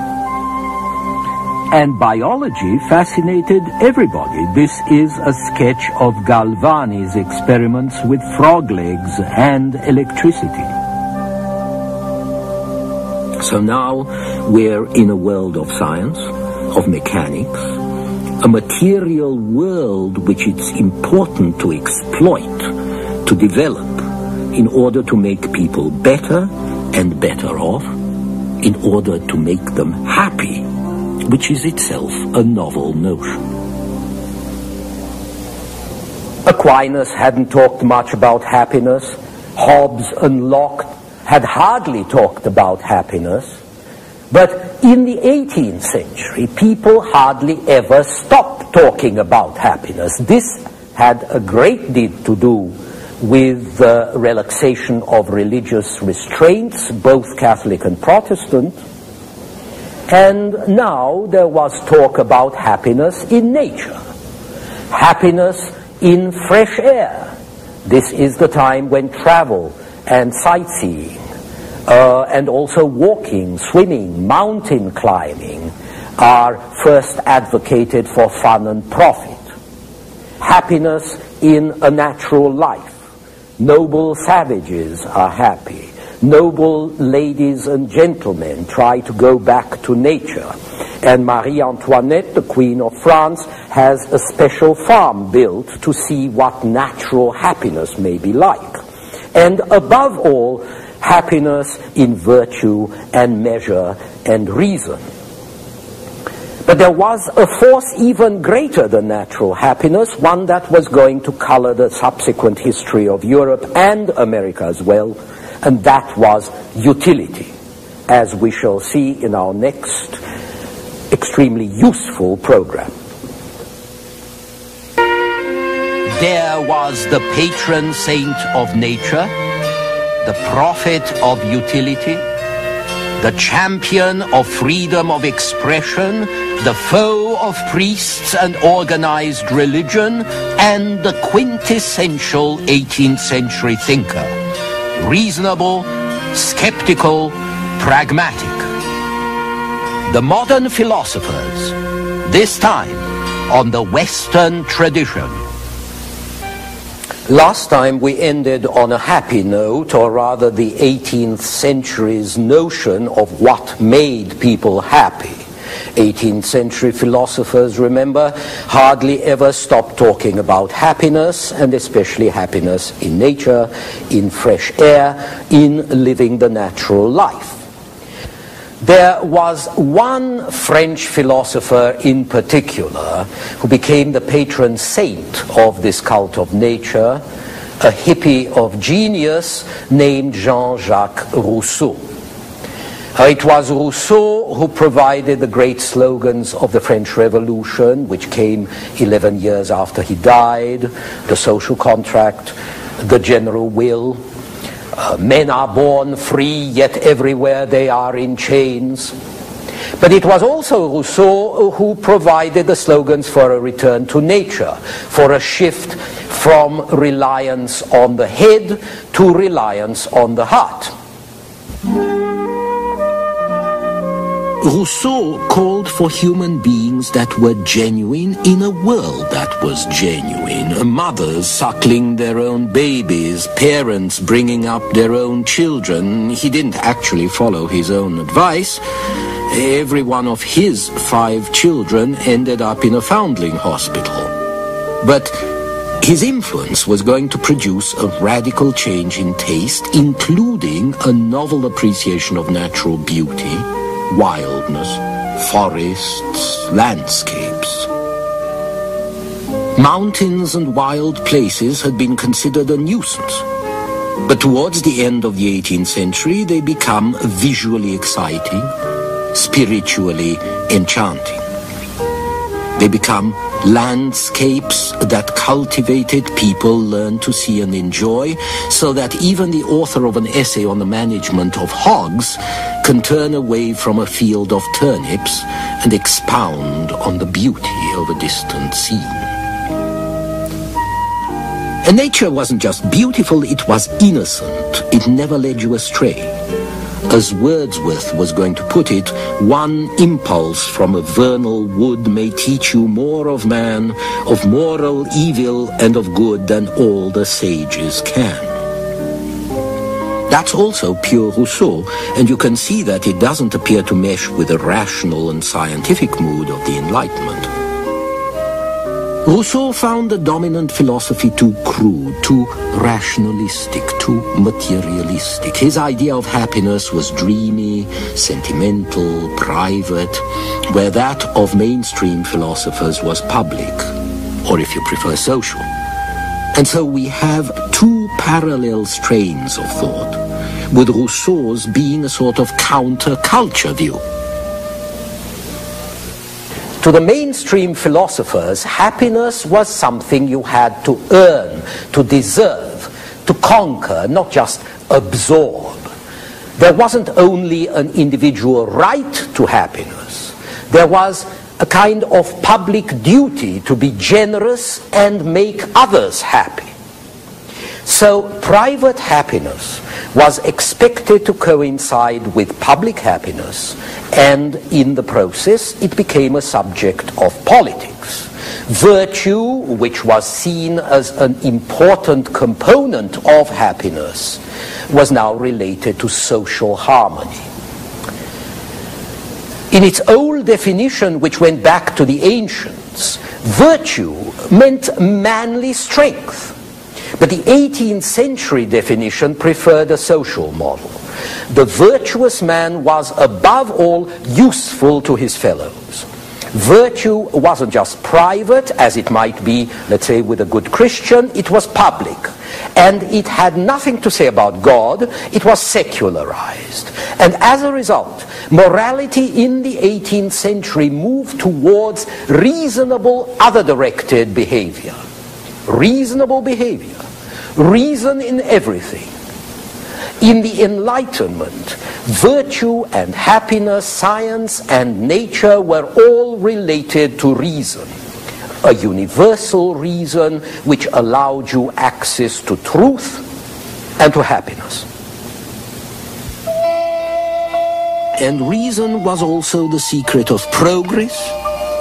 and biology fascinated everybody. This is a sketch of Galvani's experiments with frog legs and electricity. So now we're in a world of science, of mechanics, a material world which it's important to exploit, to develop, in order to make people better and better off, in order to make them happy which is itself a novel notion. Aquinas hadn't talked much about happiness. Hobbes and Locke had hardly talked about happiness. But in the 18th century, people hardly ever stopped talking about happiness. This had a great deal to do with the relaxation of religious restraints, both Catholic and Protestant, and now there was talk about happiness in nature, happiness in fresh air. This is the time when travel and sightseeing, uh, and also walking, swimming, mountain climbing are first advocated for fun and profit. Happiness in a natural life. Noble savages are happy noble ladies and gentlemen try to go back to nature. And Marie Antoinette, the Queen of France, has a special farm built to see what natural happiness may be like. And above all, happiness in virtue and measure and reason. But there was a force even greater than natural happiness, one that was going to color the subsequent history of Europe and America as well, and that was utility, as we shall see in our next extremely useful program. There was the patron saint of nature, the prophet of utility, the champion of freedom of expression, the foe of priests and organized religion, and the quintessential 18th century thinker. Reasonable, skeptical, pragmatic. The modern philosophers, this time on the Western tradition. Last time we ended on a happy note, or rather the 18th century's notion of what made people happy. 18th century philosophers, remember, hardly ever stopped talking about happiness, and especially happiness in nature, in fresh air, in living the natural life. There was one French philosopher in particular who became the patron saint of this cult of nature, a hippie of genius named Jean-Jacques Rousseau. Uh, it was Rousseau who provided the great slogans of the French Revolution, which came 11 years after he died, the social contract, the general will, uh, men are born free, yet everywhere they are in chains. But it was also Rousseau who provided the slogans for a return to nature, for a shift from reliance on the head to reliance on the heart. Rousseau called for human beings that were genuine in a world that was genuine. Mothers suckling their own babies, parents bringing up their own children. He didn't actually follow his own advice. Every one of his five children ended up in a foundling hospital. But his influence was going to produce a radical change in taste, including a novel appreciation of natural beauty wildness, forests, landscapes. Mountains and wild places had been considered a nuisance. But towards the end of the 18th century, they become visually exciting, spiritually enchanting. They become landscapes that cultivated people learn to see and enjoy, so that even the author of an essay on the management of hogs can turn away from a field of turnips and expound on the beauty of a distant scene. And nature wasn't just beautiful, it was innocent. It never led you astray as Wordsworth was going to put it, one impulse from a vernal wood may teach you more of man, of moral evil and of good than all the sages can. That's also pure Rousseau, and you can see that it doesn't appear to mesh with the rational and scientific mood of the Enlightenment. Rousseau found the dominant philosophy too crude, too rationalistic, too materialistic. His idea of happiness was dreamy, sentimental, private, where that of mainstream philosophers was public, or if you prefer social. And so we have two parallel strains of thought, with Rousseau's being a sort of counter-culture view. To the mainstream philosophers, happiness was something you had to earn, to deserve, to conquer, not just absorb. There wasn't only an individual right to happiness, there was a kind of public duty to be generous and make others happy. So private happiness was expected to coincide with public happiness, and in the process it became a subject of politics. Virtue, which was seen as an important component of happiness, was now related to social harmony. In its old definition, which went back to the ancients, virtue meant manly strength. But the 18th century definition preferred a social model. The virtuous man was above all useful to his fellows. Virtue wasn't just private, as it might be, let's say, with a good Christian, it was public. And it had nothing to say about God, it was secularized. And as a result, morality in the 18th century moved towards reasonable, other directed behavior. Reasonable behavior. Reason in everything. In the Enlightenment, virtue and happiness, science and nature were all related to reason. A universal reason which allowed you access to truth and to happiness. And reason was also the secret of progress,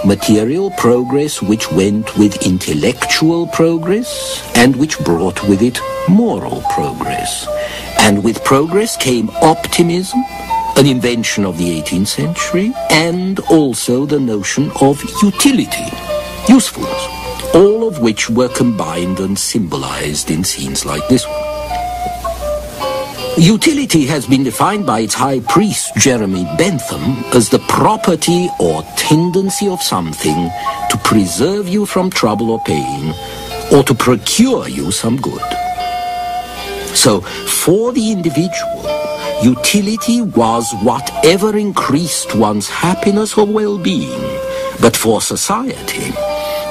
material progress which went with intellectual progress and which brought with it moral progress. And with progress came optimism, an invention of the 18th century, and also the notion of utility, usefulness, all of which were combined and symbolized in scenes like this one. Utility has been defined by its high priest Jeremy Bentham as the property or tendency of something to preserve you from trouble or pain or to procure you some good. So, for the individual, utility was whatever increased one's happiness or well-being. But for society,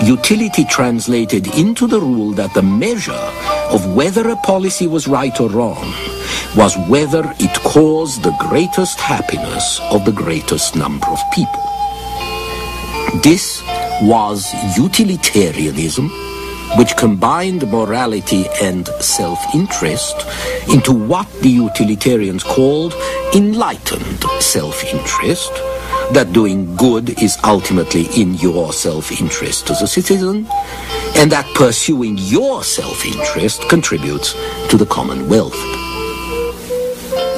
utility translated into the rule that the measure of whether a policy was right or wrong was whether it caused the greatest happiness of the greatest number of people. This was utilitarianism, which combined morality and self-interest into what the utilitarians called enlightened self-interest, that doing good is ultimately in your self-interest as a citizen, and that pursuing your self-interest contributes to the commonwealth.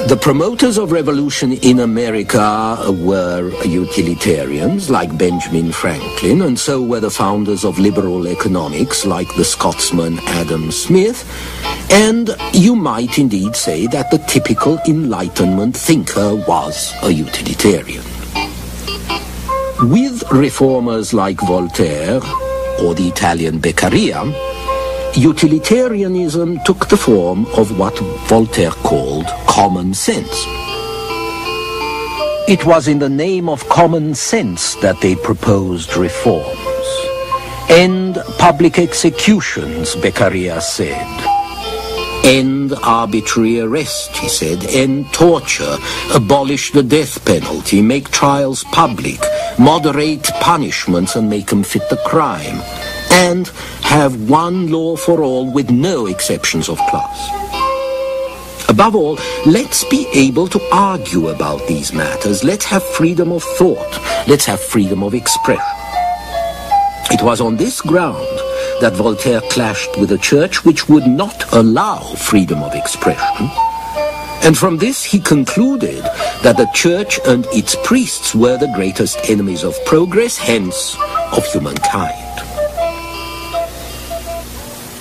The promoters of revolution in America were utilitarians like Benjamin Franklin, and so were the founders of liberal economics like the Scotsman Adam Smith, and you might indeed say that the typical Enlightenment thinker was a utilitarian. With reformers like Voltaire or the Italian Beccaria, utilitarianism took the form of what Voltaire called common sense. It was in the name of common sense that they proposed reforms. End public executions, Beccaria said. End arbitrary arrest, he said. End torture. Abolish the death penalty. Make trials public. Moderate punishments and make them fit the crime. And have one law for all with no exceptions of class. Above all, let's be able to argue about these matters. Let's have freedom of thought. Let's have freedom of expression. It was on this ground that Voltaire clashed with a church which would not allow freedom of expression. And from this he concluded that the church and its priests were the greatest enemies of progress, hence of humankind.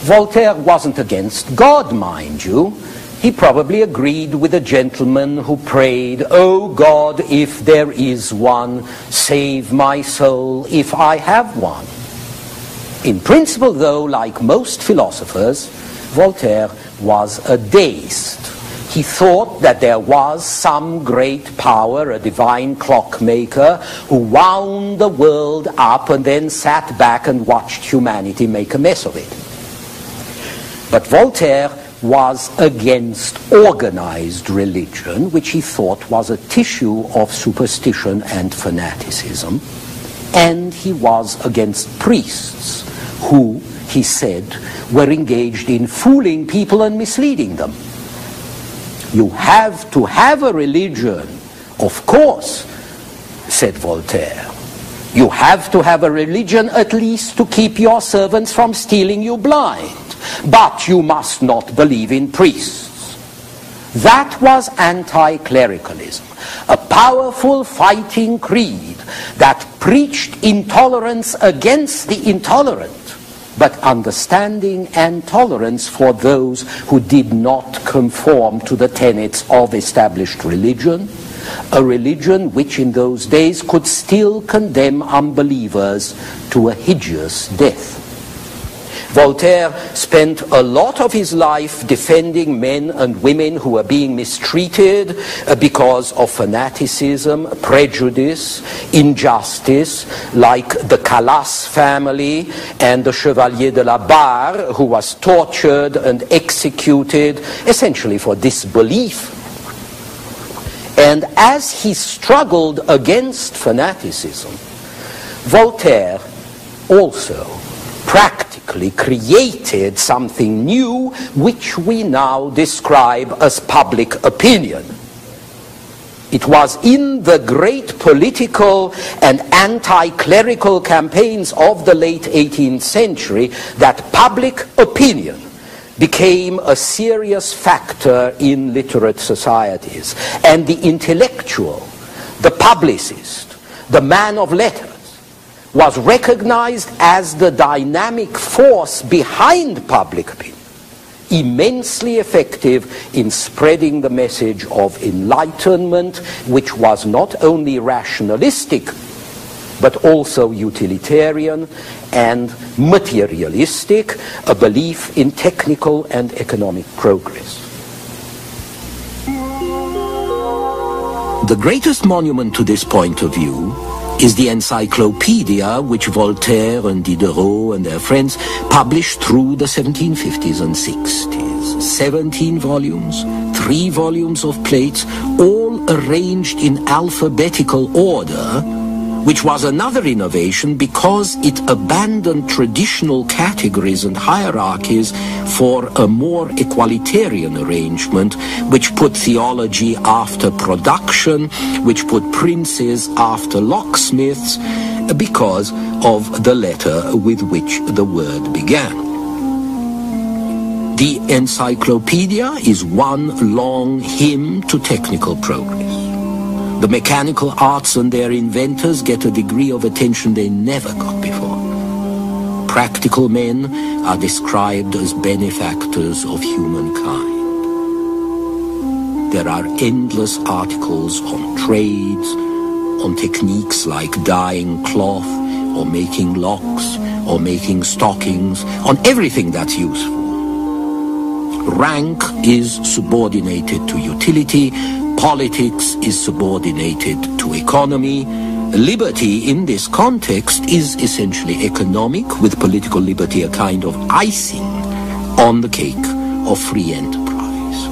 Voltaire wasn't against God, mind you. He probably agreed with the gentleman who prayed, Oh God, if there is one, save my soul if I have one. In principle, though, like most philosophers, Voltaire was a deist. He thought that there was some great power, a divine clockmaker, who wound the world up and then sat back and watched humanity make a mess of it. But Voltaire was against organized religion, which he thought was a tissue of superstition and fanaticism. And he was against priests who, he said, were engaged in fooling people and misleading them. You have to have a religion, of course, said Voltaire. You have to have a religion at least to keep your servants from stealing you blind. But you must not believe in priests. That was anti-clericalism, a powerful fighting creed that preached intolerance against the intolerant, but understanding and tolerance for those who did not conform to the tenets of established religion, a religion which in those days could still condemn unbelievers to a hideous death. Voltaire spent a lot of his life defending men and women who were being mistreated uh, because of fanaticism, prejudice, injustice, like the Calas family and the Chevalier de la Barre, who was tortured and executed essentially for disbelief. And as he struggled against fanaticism, Voltaire also practically created something new which we now describe as public opinion. It was in the great political and anti-clerical campaigns of the late 18th century that public opinion became a serious factor in literate societies. And the intellectual, the publicist, the man of letters, was recognized as the dynamic force behind public opinion, immensely effective in spreading the message of enlightenment, which was not only rationalistic, but also utilitarian and materialistic, a belief in technical and economic progress. The greatest monument to this point of view is the encyclopedia which Voltaire and Diderot and their friends published through the 1750s and 60s. 17 volumes, three volumes of plates, all arranged in alphabetical order, which was another innovation because it abandoned traditional categories and hierarchies for a more equalitarian arrangement, which put theology after production, which put princes after locksmiths, because of the letter with which the word began. The encyclopedia is one long hymn to technical progress. The mechanical arts and their inventors get a degree of attention they never got before. Practical men are described as benefactors of humankind. There are endless articles on trades, on techniques like dyeing cloth, or making locks, or making stockings, on everything that's useful. Rank is subordinated to utility, Politics is subordinated to economy. Liberty in this context is essentially economic, with political liberty a kind of icing on the cake of free enterprise.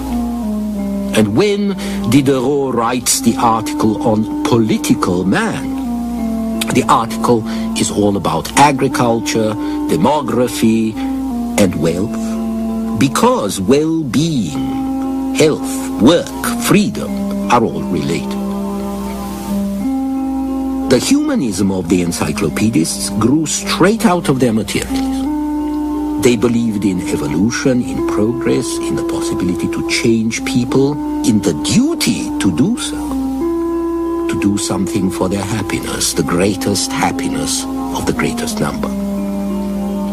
And when Diderot writes the article on political man, the article is all about agriculture, demography, and wealth, because well-being health, work, freedom are all related. The humanism of the encyclopedists grew straight out of their materialism. They believed in evolution, in progress, in the possibility to change people, in the duty to do so, to do something for their happiness, the greatest happiness of the greatest number.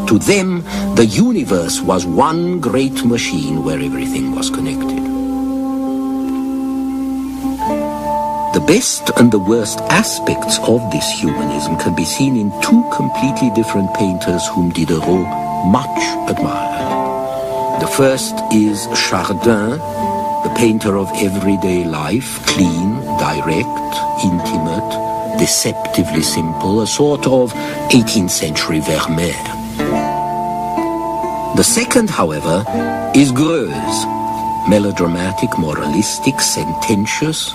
To them, the universe was one great machine where everything was connected. The best and the worst aspects of this humanism can be seen in two completely different painters whom Diderot much admired. The first is Chardin, the painter of everyday life, clean, direct, intimate, deceptively simple, a sort of 18th century Vermeer. The second, however, is Greuze, melodramatic, moralistic, sententious,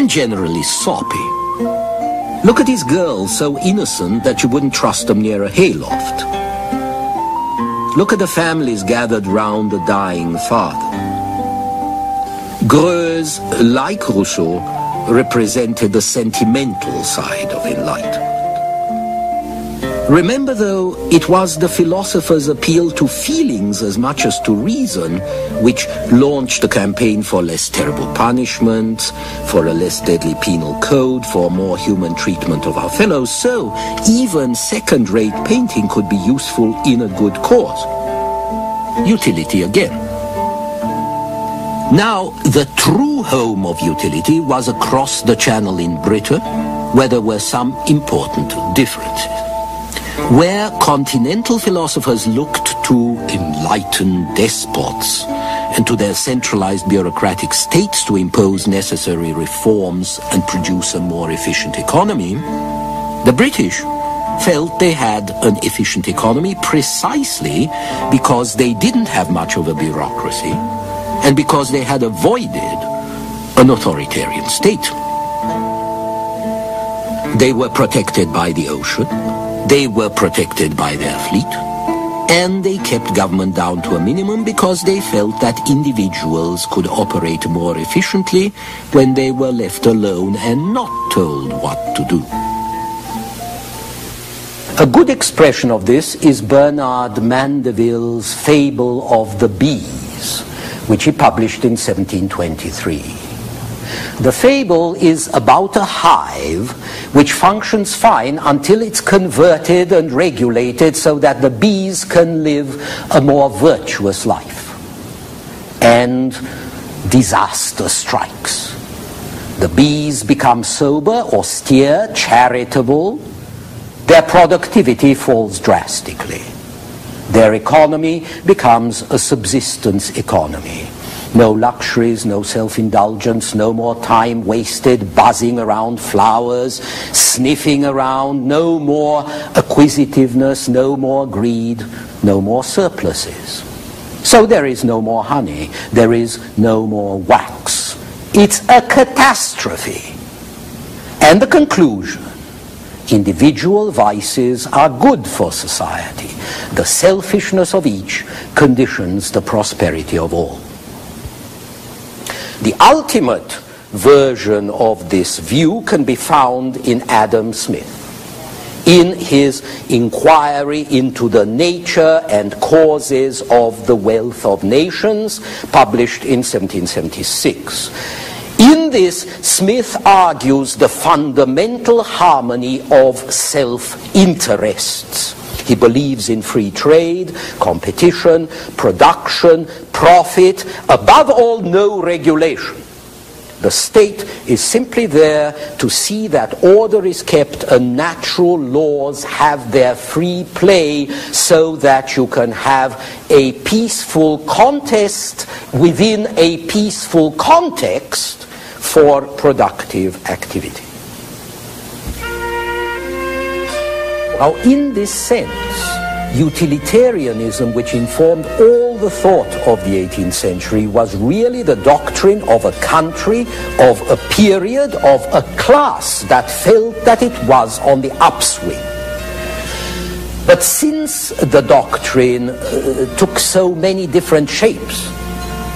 and generally soppy. Look at these girls, so innocent that you wouldn't trust them near a hayloft. Look at the families gathered round the dying father. Greuze, like Rousseau, represented the sentimental side of enlightenment. Remember, though, it was the philosopher's appeal to feelings as much as to reason which launched the campaign for less terrible punishments, for a less deadly penal code, for more human treatment of our fellows. So, even second-rate painting could be useful in a good cause. Utility again. Now, the true home of utility was across the channel in Britain, where there were some important differences where continental philosophers looked to enlightened despots and to their centralized bureaucratic states to impose necessary reforms and produce a more efficient economy, the British felt they had an efficient economy precisely because they didn't have much of a bureaucracy and because they had avoided an authoritarian state. They were protected by the ocean, they were protected by their fleet, and they kept government down to a minimum because they felt that individuals could operate more efficiently when they were left alone and not told what to do. A good expression of this is Bernard Mandeville's Fable of the Bees, which he published in 1723. The fable is about a hive which functions fine until it's converted and regulated so that the bees can live a more virtuous life. And disaster strikes. The bees become sober, austere, charitable. Their productivity falls drastically. Their economy becomes a subsistence economy. No luxuries, no self-indulgence, no more time wasted buzzing around flowers, sniffing around, no more acquisitiveness, no more greed, no more surpluses. So there is no more honey, there is no more wax. It's a catastrophe. And the conclusion, individual vices are good for society. The selfishness of each conditions the prosperity of all. The ultimate version of this view can be found in Adam Smith in his inquiry into the nature and causes of the wealth of nations, published in 1776. In this, Smith argues the fundamental harmony of self-interests. He believes in free trade, competition, production, profit, above all, no regulation. The state is simply there to see that order is kept and natural laws have their free play so that you can have a peaceful contest within a peaceful context for productive activity. Now, in this sense, utilitarianism, which informed all the thought of the 18th century, was really the doctrine of a country, of a period, of a class that felt that it was on the upswing. But since the doctrine uh, took so many different shapes,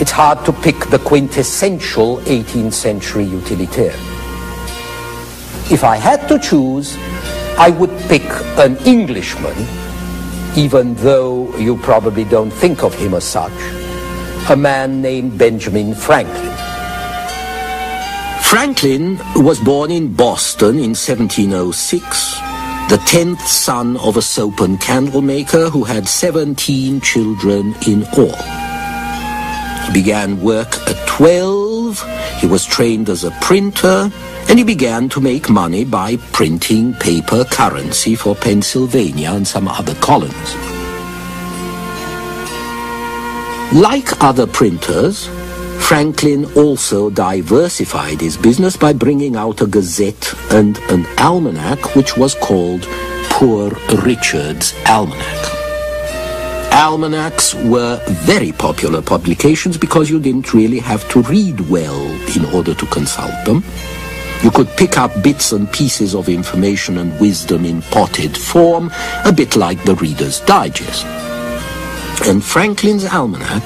it's hard to pick the quintessential 18th century utilitarian. If I had to choose, I would pick an Englishman, even though you probably don't think of him as such, a man named Benjamin Franklin. Franklin was born in Boston in 1706, the tenth son of a soap and candle maker who had 17 children in all. He began work at 12, he was trained as a printer, and he began to make money by printing paper currency for Pennsylvania and some other colonies. Like other printers, Franklin also diversified his business by bringing out a gazette and an almanac which was called Poor Richard's Almanac. Almanacs were very popular publications because you didn't really have to read well in order to consult them. You could pick up bits and pieces of information and wisdom in potted form, a bit like the Reader's Digest. And Franklin's Almanac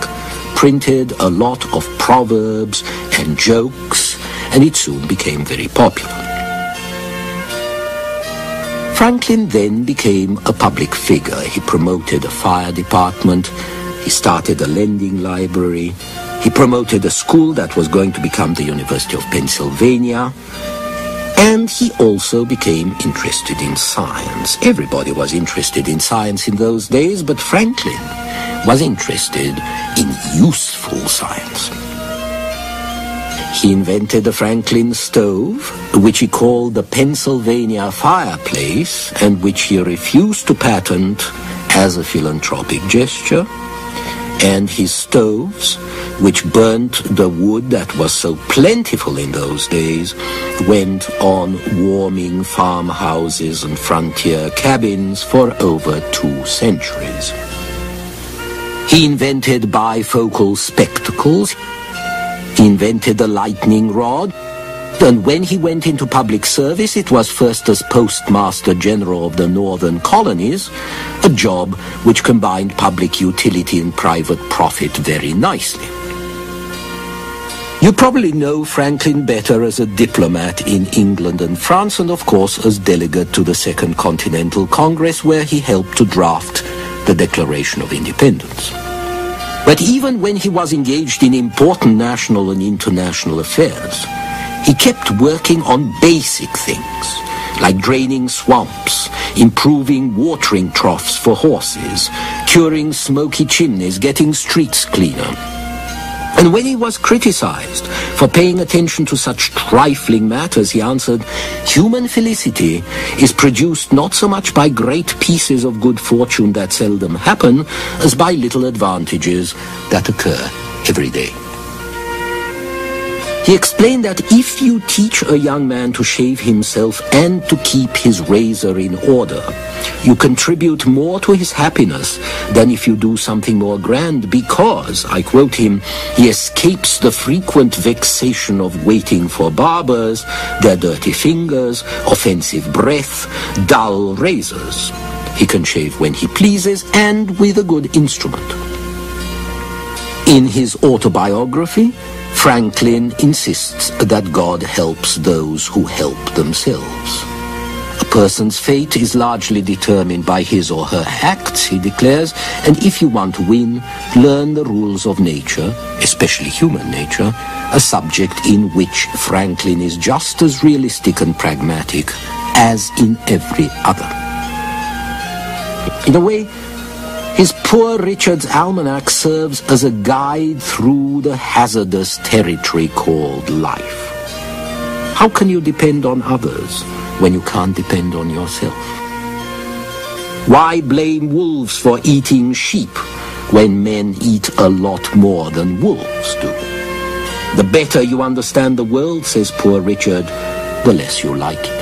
printed a lot of proverbs and jokes, and it soon became very popular. Franklin then became a public figure. He promoted a fire department. He started a lending library. He promoted a school that was going to become the University of Pennsylvania. And he also became interested in science. Everybody was interested in science in those days, but Franklin was interested in useful science. He invented the Franklin stove, which he called the Pennsylvania fireplace, and which he refused to patent as a philanthropic gesture and his stoves, which burnt the wood that was so plentiful in those days, went on warming farmhouses and frontier cabins for over two centuries. He invented bifocal spectacles. He invented the lightning rod. And when he went into public service, it was first as Postmaster General of the Northern Colonies, a job which combined public utility and private profit very nicely. You probably know Franklin better as a diplomat in England and France, and of course as delegate to the Second Continental Congress, where he helped to draft the Declaration of Independence. But even when he was engaged in important national and international affairs, he kept working on basic things, like draining swamps, improving watering troughs for horses, curing smoky chimneys, getting streets cleaner. And when he was criticized for paying attention to such trifling matters, he answered, Human felicity is produced not so much by great pieces of good fortune that seldom happen, as by little advantages that occur every day. He explained that if you teach a young man to shave himself and to keep his razor in order, you contribute more to his happiness than if you do something more grand because, I quote him, he escapes the frequent vexation of waiting for barbers, their dirty fingers, offensive breath, dull razors. He can shave when he pleases and with a good instrument. In his autobiography, Franklin insists that God helps those who help themselves. A person's fate is largely determined by his or her acts, he declares, and if you want to win, learn the rules of nature, especially human nature, a subject in which Franklin is just as realistic and pragmatic as in every other. In a way, his Poor Richard's Almanac serves as a guide through the hazardous territory called life. How can you depend on others when you can't depend on yourself? Why blame wolves for eating sheep when men eat a lot more than wolves do? The better you understand the world, says poor Richard, the less you like it.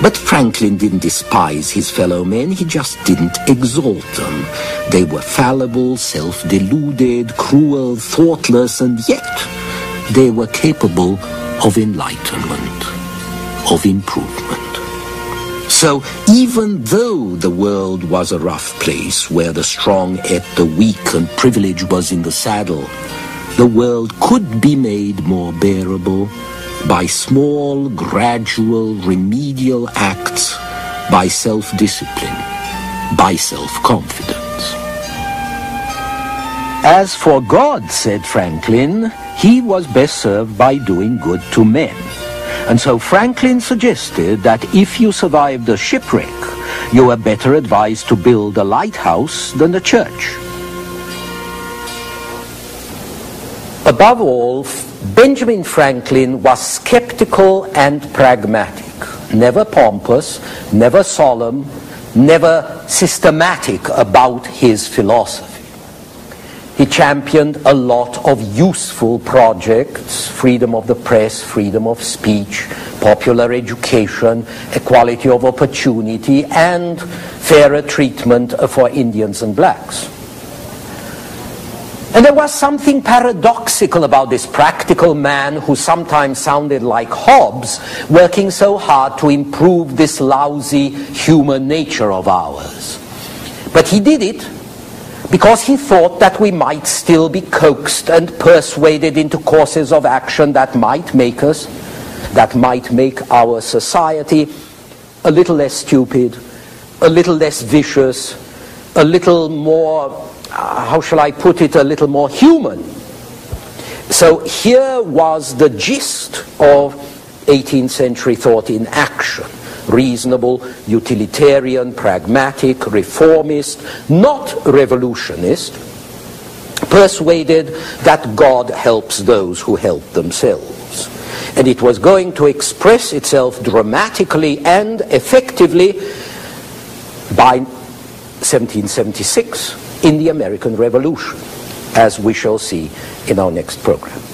But Franklin didn't despise his fellow men, he just didn't exalt them. They were fallible, self-deluded, cruel, thoughtless, and yet they were capable of enlightenment, of improvement. So even though the world was a rough place where the strong ate the weak and privilege was in the saddle, the world could be made more bearable by small, gradual, remedial acts, by self-discipline, by self-confidence. As for God, said Franklin, he was best served by doing good to men. And so Franklin suggested that if you survived a shipwreck, you were better advised to build a lighthouse than a church. Above all, Benjamin Franklin was skeptical and pragmatic, never pompous, never solemn, never systematic about his philosophy. He championed a lot of useful projects, freedom of the press, freedom of speech, popular education, equality of opportunity, and fairer treatment for Indians and blacks. And there was something paradoxical about this practical man who sometimes sounded like Hobbes, working so hard to improve this lousy human nature of ours. But he did it because he thought that we might still be coaxed and persuaded into courses of action that might make us, that might make our society a little less stupid, a little less vicious, a little more, uh, how shall I put it, a little more human. So here was the gist of 18th century thought in action. Reasonable, utilitarian, pragmatic, reformist, not revolutionist, persuaded that God helps those who help themselves. And it was going to express itself dramatically and effectively by 1776 in the American Revolution, as we shall see in our next program.